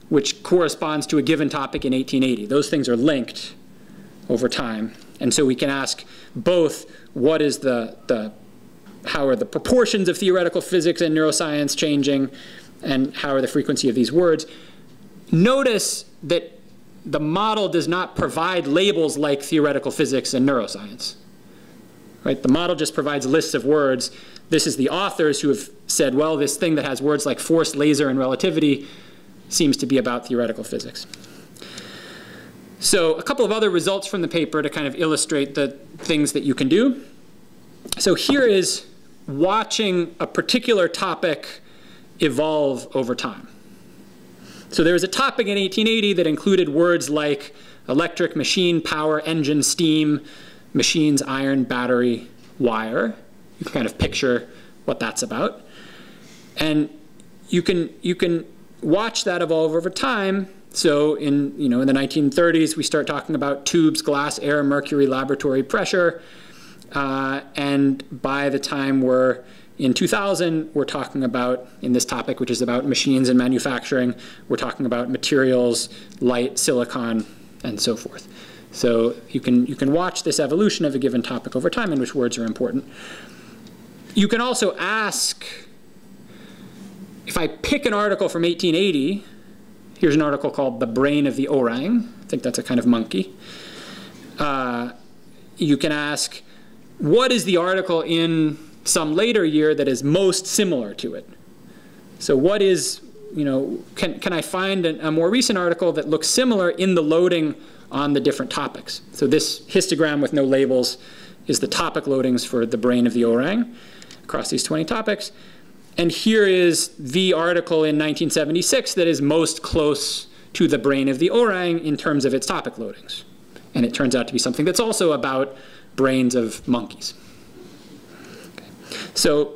which corresponds to a given topic in 1880. Those things are linked over time. And so we can ask both what is the, the how are the proportions of theoretical physics and neuroscience changing, and how are the frequency of these words. Notice that the model does not provide labels like theoretical physics and neuroscience. Right? The model just provides lists of words. This is the authors who have said, well, this thing that has words like force, laser, and relativity seems to be about theoretical physics. So a couple of other results from the paper to kind of illustrate the things that you can do. So here is watching a particular topic evolve over time. So there was a topic in 1880 that included words like electric, machine, power, engine, steam, machines, iron, battery, wire. You can kind of picture what that's about. And you can, you can watch that evolve over time. So in, you know, in the 1930s, we start talking about tubes, glass, air, mercury, laboratory pressure. Uh, and by the time we're in 2000, we're talking about, in this topic, which is about machines and manufacturing, we're talking about materials, light, silicon, and so forth. So you can, you can watch this evolution of a given topic over time in which words are important. You can also ask, if I pick an article from 1880, here's an article called The Brain of the Orang. I think that's a kind of monkey. Uh, you can ask, what is the article in some later year that is most similar to it? So what is, you know, can, can I find a, a more recent article that looks similar in the loading on the different topics? So this histogram with no labels is the topic loadings for the brain of the orang across these 20 topics. And here is the article in 1976 that is most close to the brain of the orang in terms of its topic loadings. And it turns out to be something that's also about brains of monkeys. Okay. So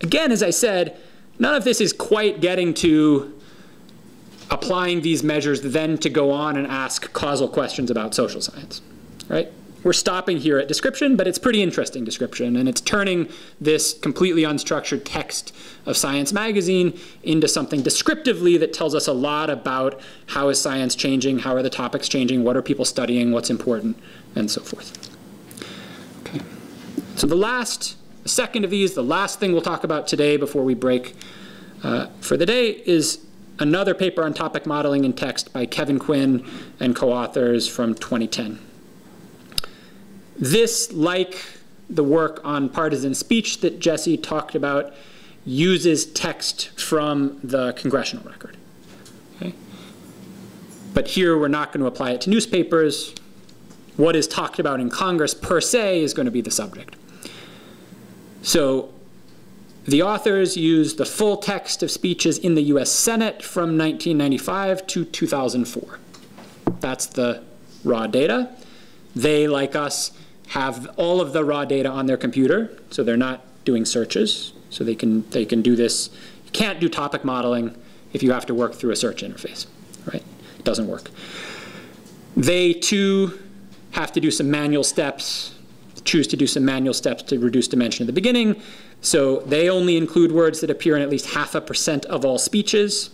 again, as I said, none of this is quite getting to applying these measures then to go on and ask causal questions about social science, right? We're stopping here at description, but it's pretty interesting description, and it's turning this completely unstructured text of Science Magazine into something descriptively that tells us a lot about how is science changing, how are the topics changing, what are people studying, what's important, and so forth. Okay. So the last, the second of these, the last thing we'll talk about today before we break uh, for the day is another paper on topic modeling in text by Kevin Quinn and co-authors from 2010. This, like the work on partisan speech that Jesse talked about, uses text from the congressional record. Okay? But here we're not going to apply it to newspapers. What is talked about in Congress per se is going to be the subject. So the authors used the full text of speeches in the US Senate from 1995 to 2004. That's the raw data. They, like us, have all of the raw data on their computer, so they're not doing searches. So they can, they can do this. You can't do topic modeling if you have to work through a search interface, right? It doesn't work. They, too, have to do some manual steps, choose to do some manual steps to reduce dimension at the beginning. So they only include words that appear in at least half a percent of all speeches.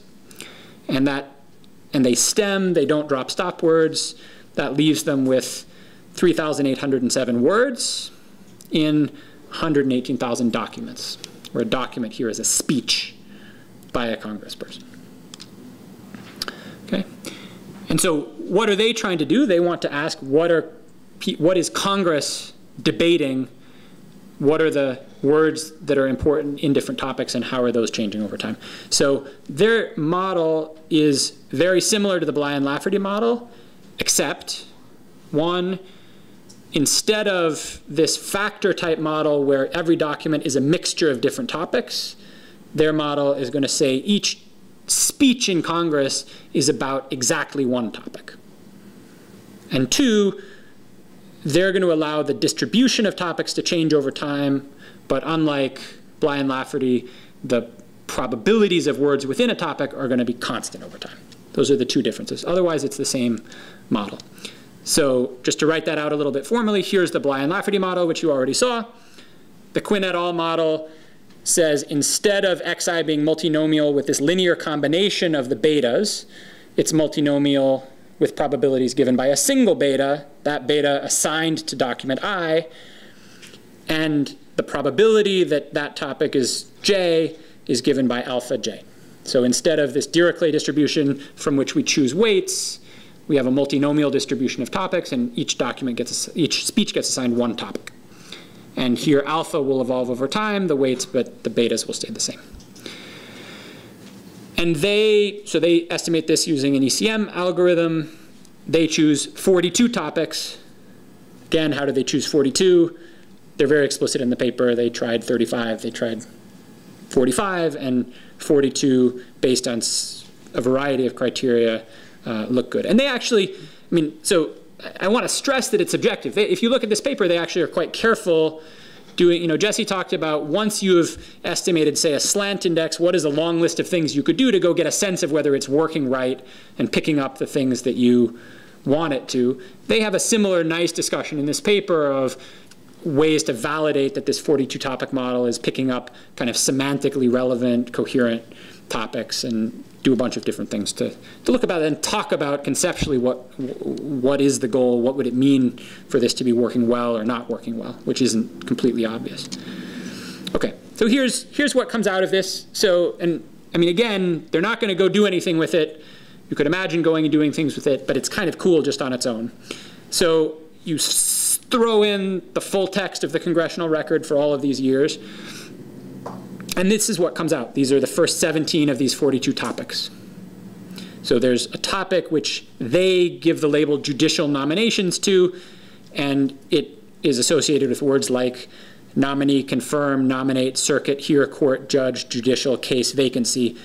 And that, and they stem, they don't drop stop words. That leaves them with 3,807 words in 118,000 documents, where a document here is a speech by a congressperson. Okay? And so what are they trying to do? They want to ask what are what is Congress debating? What are the words that are important in different topics and how are those changing over time? So their model is very similar to the Blei-and-Lafferty model, except one, instead of this factor type model where every document is a mixture of different topics, their model is going to say each speech in Congress is about exactly one topic. And two, they're going to allow the distribution of topics to change over time, but unlike Blei-and-Lafferty, the probabilities of words within a topic are going to be constant over time. Those are the two differences. Otherwise, it's the same model. So just to write that out a little bit formally, here's the Blei-and-Lafferty model, which you already saw. The Quinn et al. model says instead of xi being multinomial with this linear combination of the betas, it's multinomial with probabilities given by a single beta, that beta assigned to document i, and the probability that that topic is j is given by alpha j. So instead of this Dirichlet distribution from which we choose weights, we have a multinomial distribution of topics, and each document gets, each speech gets assigned one topic. And here alpha will evolve over time, the weights, but the betas will stay the same. And they, so they estimate this using an ECM algorithm. They choose 42 topics. Again, how do they choose 42? They're very explicit in the paper. They tried 35, they tried 45, and 42 based on a variety of criteria uh, look good. And they actually, I mean, so I want to stress that it's subjective. If you look at this paper, they actually are quite careful doing, you know, Jesse talked about once you've estimated, say, a slant index, what is a long list of things you could do to go get a sense of whether it's working right and picking up the things that you want it to. They have a similar nice discussion in this paper of ways to validate that this 42 topic model is picking up kind of semantically relevant, coherent topics and do a bunch of different things to, to look about and talk about conceptually what what is the goal, what would it mean for this to be working well or not working well, which isn't completely obvious. Okay, so here's here's what comes out of this. So, and I mean, again, they're not going to go do anything with it. You could imagine going and doing things with it, but it's kind of cool just on its own. So you throw in the full text of the congressional record for all of these years. And this is what comes out. These are the first 17 of these 42 topics. So there's a topic which they give the label judicial nominations to, and it is associated with words like nominee, confirm, nominate, circuit, hear, court, judge, judicial, case, vacancy.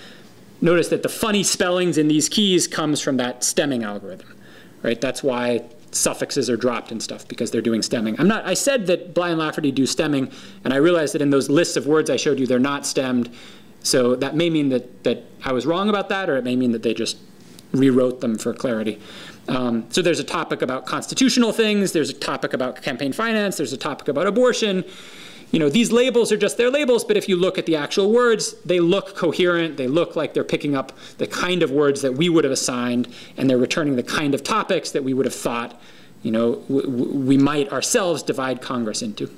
Notice that the funny spellings in these keys comes from that stemming algorithm, right? That's why suffixes are dropped and stuff because they're doing stemming. I'm not, I said that Blei and Lafferty do stemming, and I realized that in those lists of words I showed you, they're not stemmed. So that may mean that, that I was wrong about that, or it may mean that they just rewrote them for clarity. Um, so there's a topic about constitutional things, there's a topic about campaign finance, there's a topic about abortion. You know, these labels are just their labels, but if you look at the actual words, they look coherent, they look like they're picking up the kind of words that we would have assigned, and they're returning the kind of topics that we would have thought, you know, we might ourselves divide Congress into.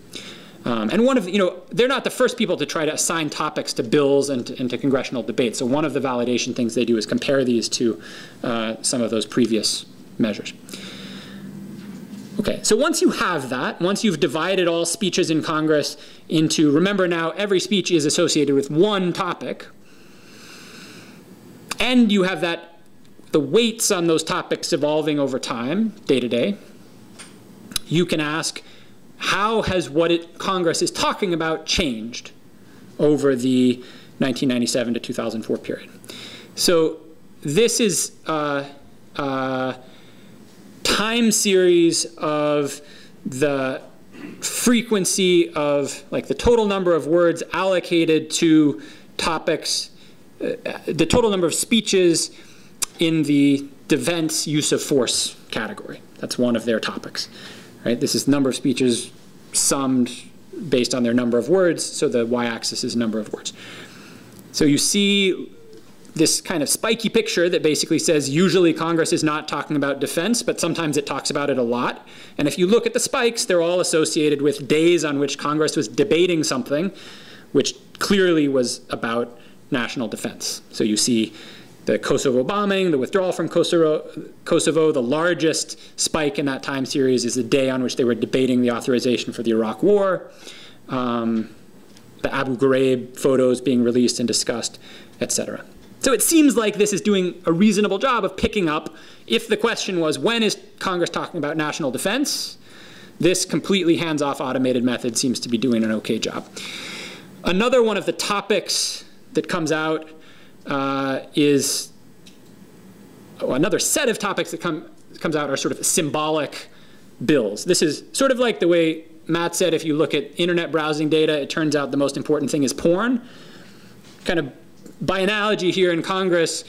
Um, and one of, you know, they're not the first people to try to assign topics to bills and to, and to congressional debates. So one of the validation things they do is compare these to uh, some of those previous measures. Okay, so once you have that, once you've divided all speeches in Congress into, remember now, every speech is associated with one topic, and you have that, the weights on those topics evolving over time, day to day, you can ask, how has what it, Congress is talking about changed over the 1997 to 2004 period? So this is uh, uh, time series of the frequency of like the total number of words allocated to topics, uh, the total number of speeches in the defense use of force category. That's one of their topics. Right? This is number of speeches summed based on their number of words, so the y-axis is number of words. So you see this kind of spiky picture that basically says usually Congress is not talking about defense, but sometimes it talks about it a lot. And if you look at the spikes, they're all associated with days on which Congress was debating something, which clearly was about national defense. So you see the Kosovo bombing, the withdrawal from Kosovo, Kosovo, the largest spike in that time series is the day on which they were debating the authorization for the Iraq War. Um, the Abu Ghraib photos being released and discussed, etc. So it seems like this is doing a reasonable job of picking up if the question was when is Congress talking about national defense? This completely hands off automated method seems to be doing an okay job. Another one of the topics that comes out uh, is oh, another set of topics that come, comes out are sort of symbolic bills. This is sort of like the way Matt said if you look at internet browsing data, it turns out the most important thing is porn. Kind of by analogy here in Congress,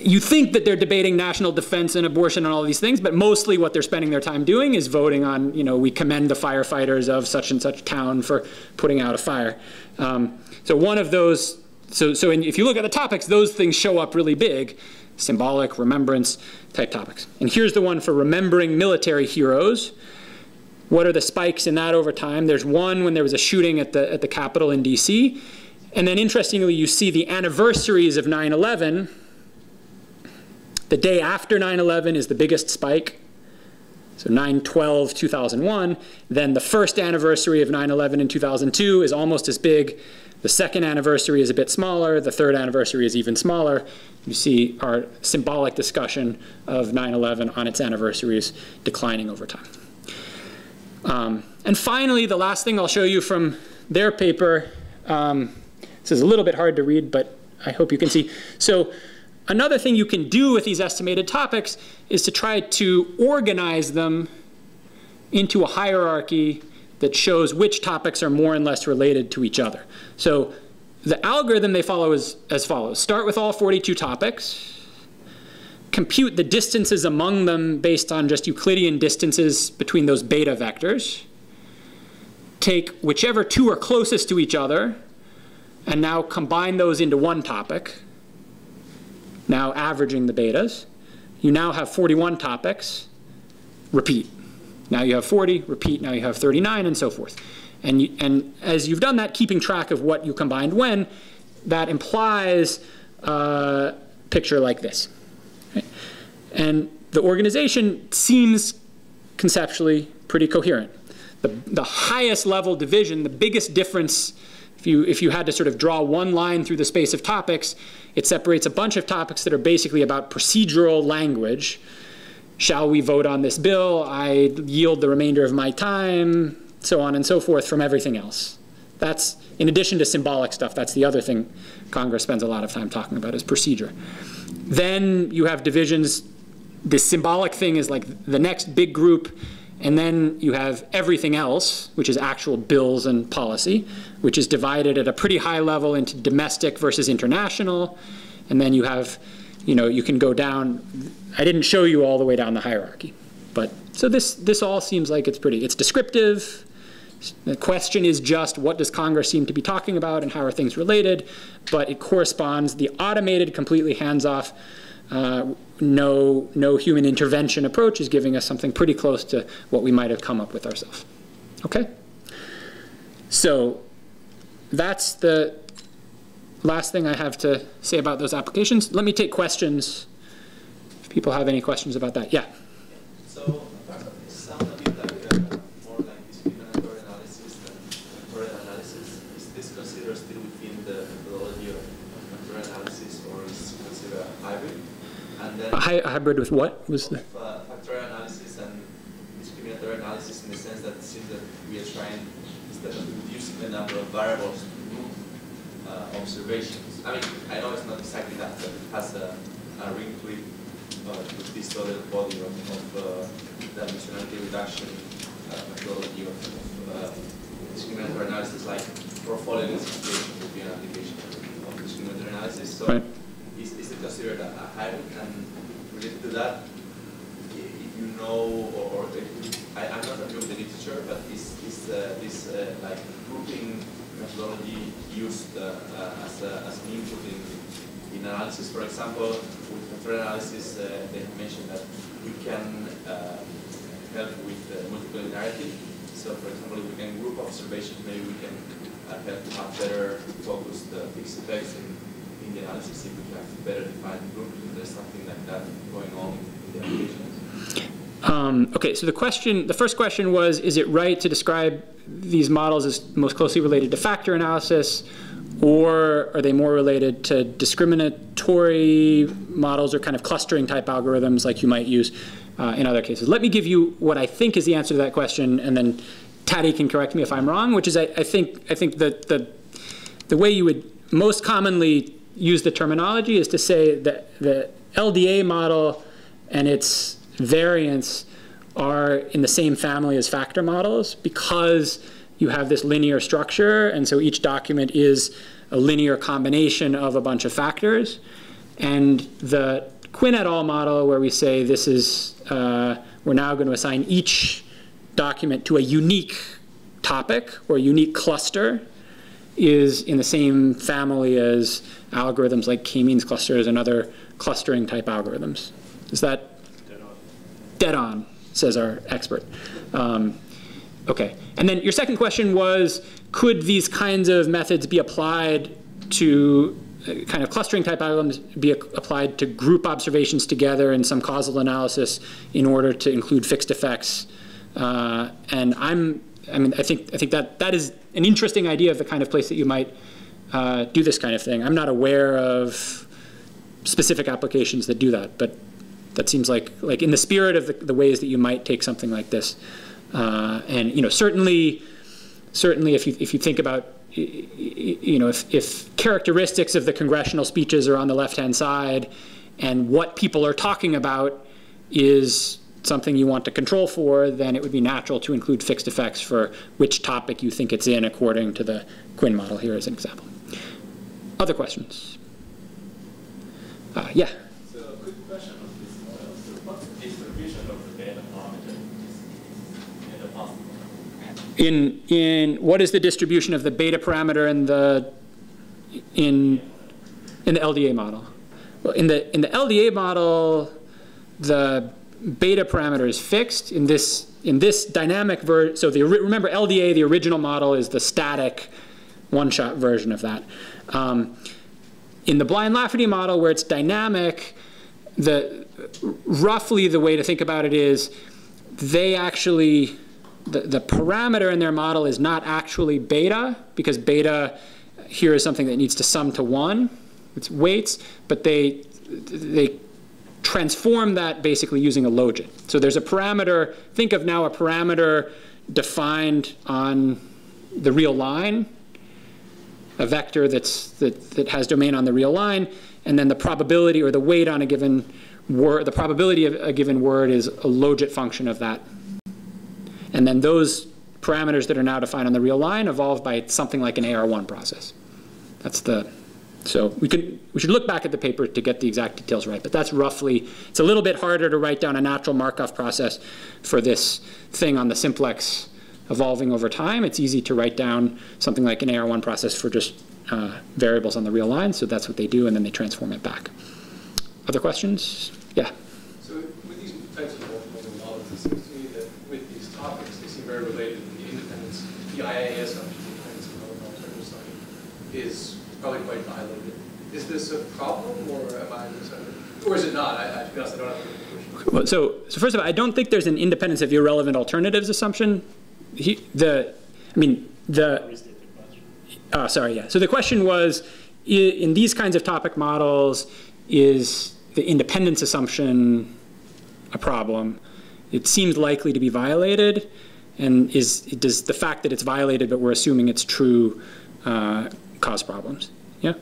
you think that they're debating national defense and abortion and all these things, but mostly what they're spending their time doing is voting on, you know, we commend the firefighters of such and such town for putting out a fire. Um, so one of those, so, so in, if you look at the topics, those things show up really big, symbolic, remembrance type topics. And here's the one for remembering military heroes. What are the spikes in that over time? There's one when there was a shooting at the, at the Capitol in DC. And then interestingly, you see the anniversaries of 9 11. The day after 9 11 is the biggest spike. So 9 12 2001. Then the first anniversary of 9 11 in 2002 is almost as big. The second anniversary is a bit smaller. The third anniversary is even smaller. You see our symbolic discussion of 9 11 on its anniversaries declining over time. Um, and finally, the last thing I'll show you from their paper. Um, this is a little bit hard to read, but I hope you can see. So another thing you can do with these estimated topics is to try to organize them into a hierarchy that shows which topics are more and less related to each other. So the algorithm they follow is as follows. Start with all 42 topics, compute the distances among them based on just Euclidean distances between those beta vectors, take whichever two are closest to each other, and now combine those into one topic, now averaging the betas. You now have 41 topics, repeat. Now you have 40, repeat, now you have 39, and so forth. And, you, and as you've done that, keeping track of what you combined when, that implies a picture like this. Right? And the organization seems conceptually pretty coherent. The, the highest level division, the biggest difference, if you, if you had to sort of draw one line through the space of topics, it separates a bunch of topics that are basically about procedural language, shall we vote on this bill? I yield the remainder of my time, so on and so forth from everything else. That's, in addition to symbolic stuff, that's the other thing Congress spends a lot of time talking about is procedure. Then you have divisions. The symbolic thing is like the next big group, and then you have everything else, which is actual bills and policy, which is divided at a pretty high level into domestic versus international. And then you have, you know, you can go down I didn't show you all the way down the hierarchy. But so this, this all seems like it's pretty, it's descriptive. The question is just what does Congress seem to be talking about and how are things related? But it corresponds, the automated, completely hands-off, uh, no, no human intervention approach is giving us something pretty close to what we might have come up with ourselves. Okay? So that's the last thing I have to say about those applications. Let me take questions if people have any questions about that. Yeah. So it sounds a bit like more like discriminatory analysis than factorial analysis. Is this considered still within the methodology of factorial analysis, or is considered a hybrid? And then a, hy a hybrid with what was the? Uh, factorial analysis and discriminatory analysis in the sense that it seems that we are trying instead of reducing the number of variables to uh, observations. I mean, I know it's not exactly that, but it has a, a ring to it with this other body of, of uh, dimensionality reduction uh, methodology of, of uh, discriminatory analysis, like portfolio classification would be an application of discriminatory analysis. So right. is, is it considered a, a hybrid? And related to that, if you know, or, or I, am not familiar with the literature, but is, is uh, this uh, like methodology used uh, uh, as, a, as an input in, in analysis? For example, with control analysis, uh, they have mentioned that we can uh, help with uh, multiple linearity. So for example, if we can group observations, maybe we can uh, help to have better focused uh, fixed effects in, in the analysis if we have better defined groups. There's something like that going on in the applications. Um, okay, so the question, the first question was, is it right to describe these models as most closely related to factor analysis or are they more related to discriminatory models or kind of clustering type algorithms like you might use uh, in other cases? Let me give you what I think is the answer to that question, and then Taddy can correct me if I'm wrong, which is I, I think, I think that the, the way you would most commonly use the terminology is to say that the LDA model and its variants are in the same family as factor models because you have this linear structure, and so each document is a linear combination of a bunch of factors. And the Quinn et al. model, where we say this is, uh, we're now going to assign each document to a unique topic or unique cluster, is in the same family as algorithms like k-means clusters and other clustering type algorithms. Is that dead on says our expert. Um, Okay. And then your second question was, could these kinds of methods be applied to uh, kind of clustering type algorithms be applied to group observations together in some causal analysis in order to include fixed effects? Uh, and I'm, I mean, I think, I think that that is an interesting idea of the kind of place that you might uh, do this kind of thing. I'm not aware of specific applications that do that, but that seems like, like in the spirit of the, the ways that you might take something like this. Uh, and you know, certainly, certainly, if you if you think about you know, if, if characteristics of the congressional speeches are on the left-hand side, and what people are talking about is something you want to control for, then it would be natural to include fixed effects for which topic you think it's in according to the Quinn model here as an example. Other questions? Uh, yeah. So a quick question on this model. So what's the distribution of the beta parameter in the past? In, in, what is the distribution of the beta parameter in the, in, in the LDA model? Well, in the, in the LDA model, the beta parameter is fixed. In this, in this dynamic version, so the, remember LDA, the original model is the static one-shot version of that. Um, in the Blei-and-Lafferty model, where it's dynamic, the, roughly the way to think about it is they actually, the, the parameter in their model is not actually beta, because beta here is something that needs to sum to one. It's weights, but they, they transform that basically using a logit. So there's a parameter, think of now a parameter defined on the real line, a vector that's, that, that has domain on the real line, and then the probability or the weight on a given word, the probability of a given word is a logit function of that. And then those parameters that are now defined on the real line evolve by something like an AR1 process. That's the, so we can we should look back at the paper to get the exact details right, but that's roughly, it's a little bit harder to write down a natural Markov process for this thing on the simplex evolving over time. It's easy to write down something like an AR1 process for just uh, variables on the real line, so that's what they do, and then they transform it back. Other questions? Yeah. So with these types of multimodal models, it seems to me that with these topics, they seem very related. The independence, the IIA assumption, the independence of another alternative assumption, is probably quite violated. Is this a problem, or am I misunderstanding? Or is it not? I, I, to be honest, I don't have. Well, so, so first of all, I don't think there's an independence of irrelevant alternatives assumption. He, the, I mean, the, uh, sorry, yeah. So the question was, in these kinds of topic models, is the independence assumption a problem? It seems likely to be violated, and is, does the fact that it's violated, but we're assuming it's true, uh, cause problems? Yeah?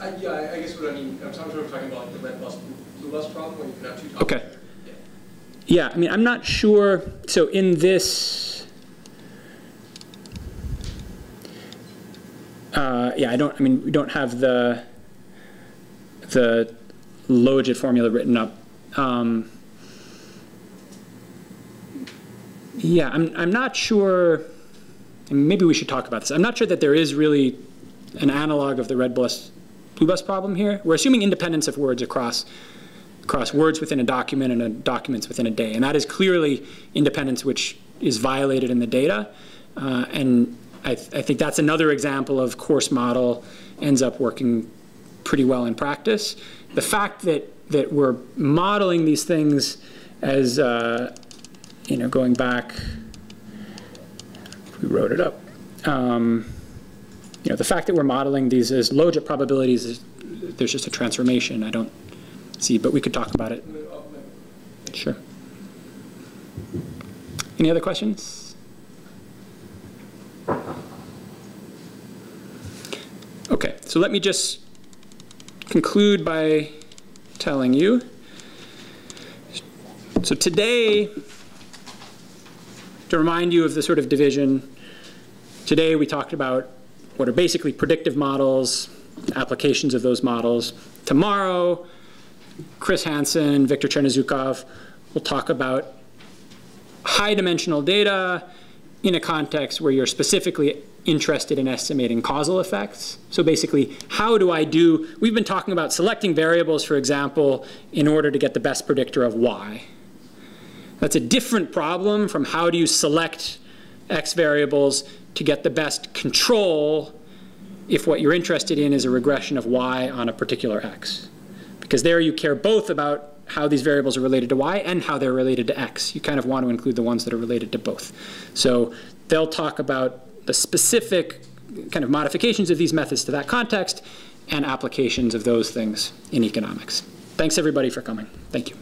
I, yeah, I, I guess what I mean, I'm talking, I'm talking about like the red bus, blue bus problem, where you can have two topics. Okay. Yeah. Yeah, I mean, I'm not sure, so in this, uh, yeah, I don't, I mean, we don't have the, the logit formula written up. Um, yeah, I'm, I'm not sure, and maybe we should talk about this. I'm not sure that there is really an analog of the red bus, blue bus problem here. We're assuming independence of words across across words within a document and a documents within a day. And that is clearly independence which is violated in the data. Uh, and I, th I think that's another example of course model ends up working pretty well in practice. The fact that, that we're modeling these things as, uh, you know, going back, we wrote it up. Um, you know, the fact that we're modeling these as logit probabilities, is, there's just a transformation. I don't see, but we could talk about it. Sure. Any other questions? Okay, so let me just conclude by telling you. So today, to remind you of the sort of division, today we talked about what are basically predictive models, applications of those models. Tomorrow, Chris Hansen, Victor Chernozhukov will talk about high dimensional data in a context where you're specifically interested in estimating causal effects. So basically, how do I do, we've been talking about selecting variables, for example, in order to get the best predictor of y. That's a different problem from how do you select x variables to get the best control if what you're interested in is a regression of y on a particular x. Because there you care both about how these variables are related to y and how they're related to x. You kind of want to include the ones that are related to both. So they'll talk about the specific kind of modifications of these methods to that context and applications of those things in economics. Thanks everybody for coming. Thank you.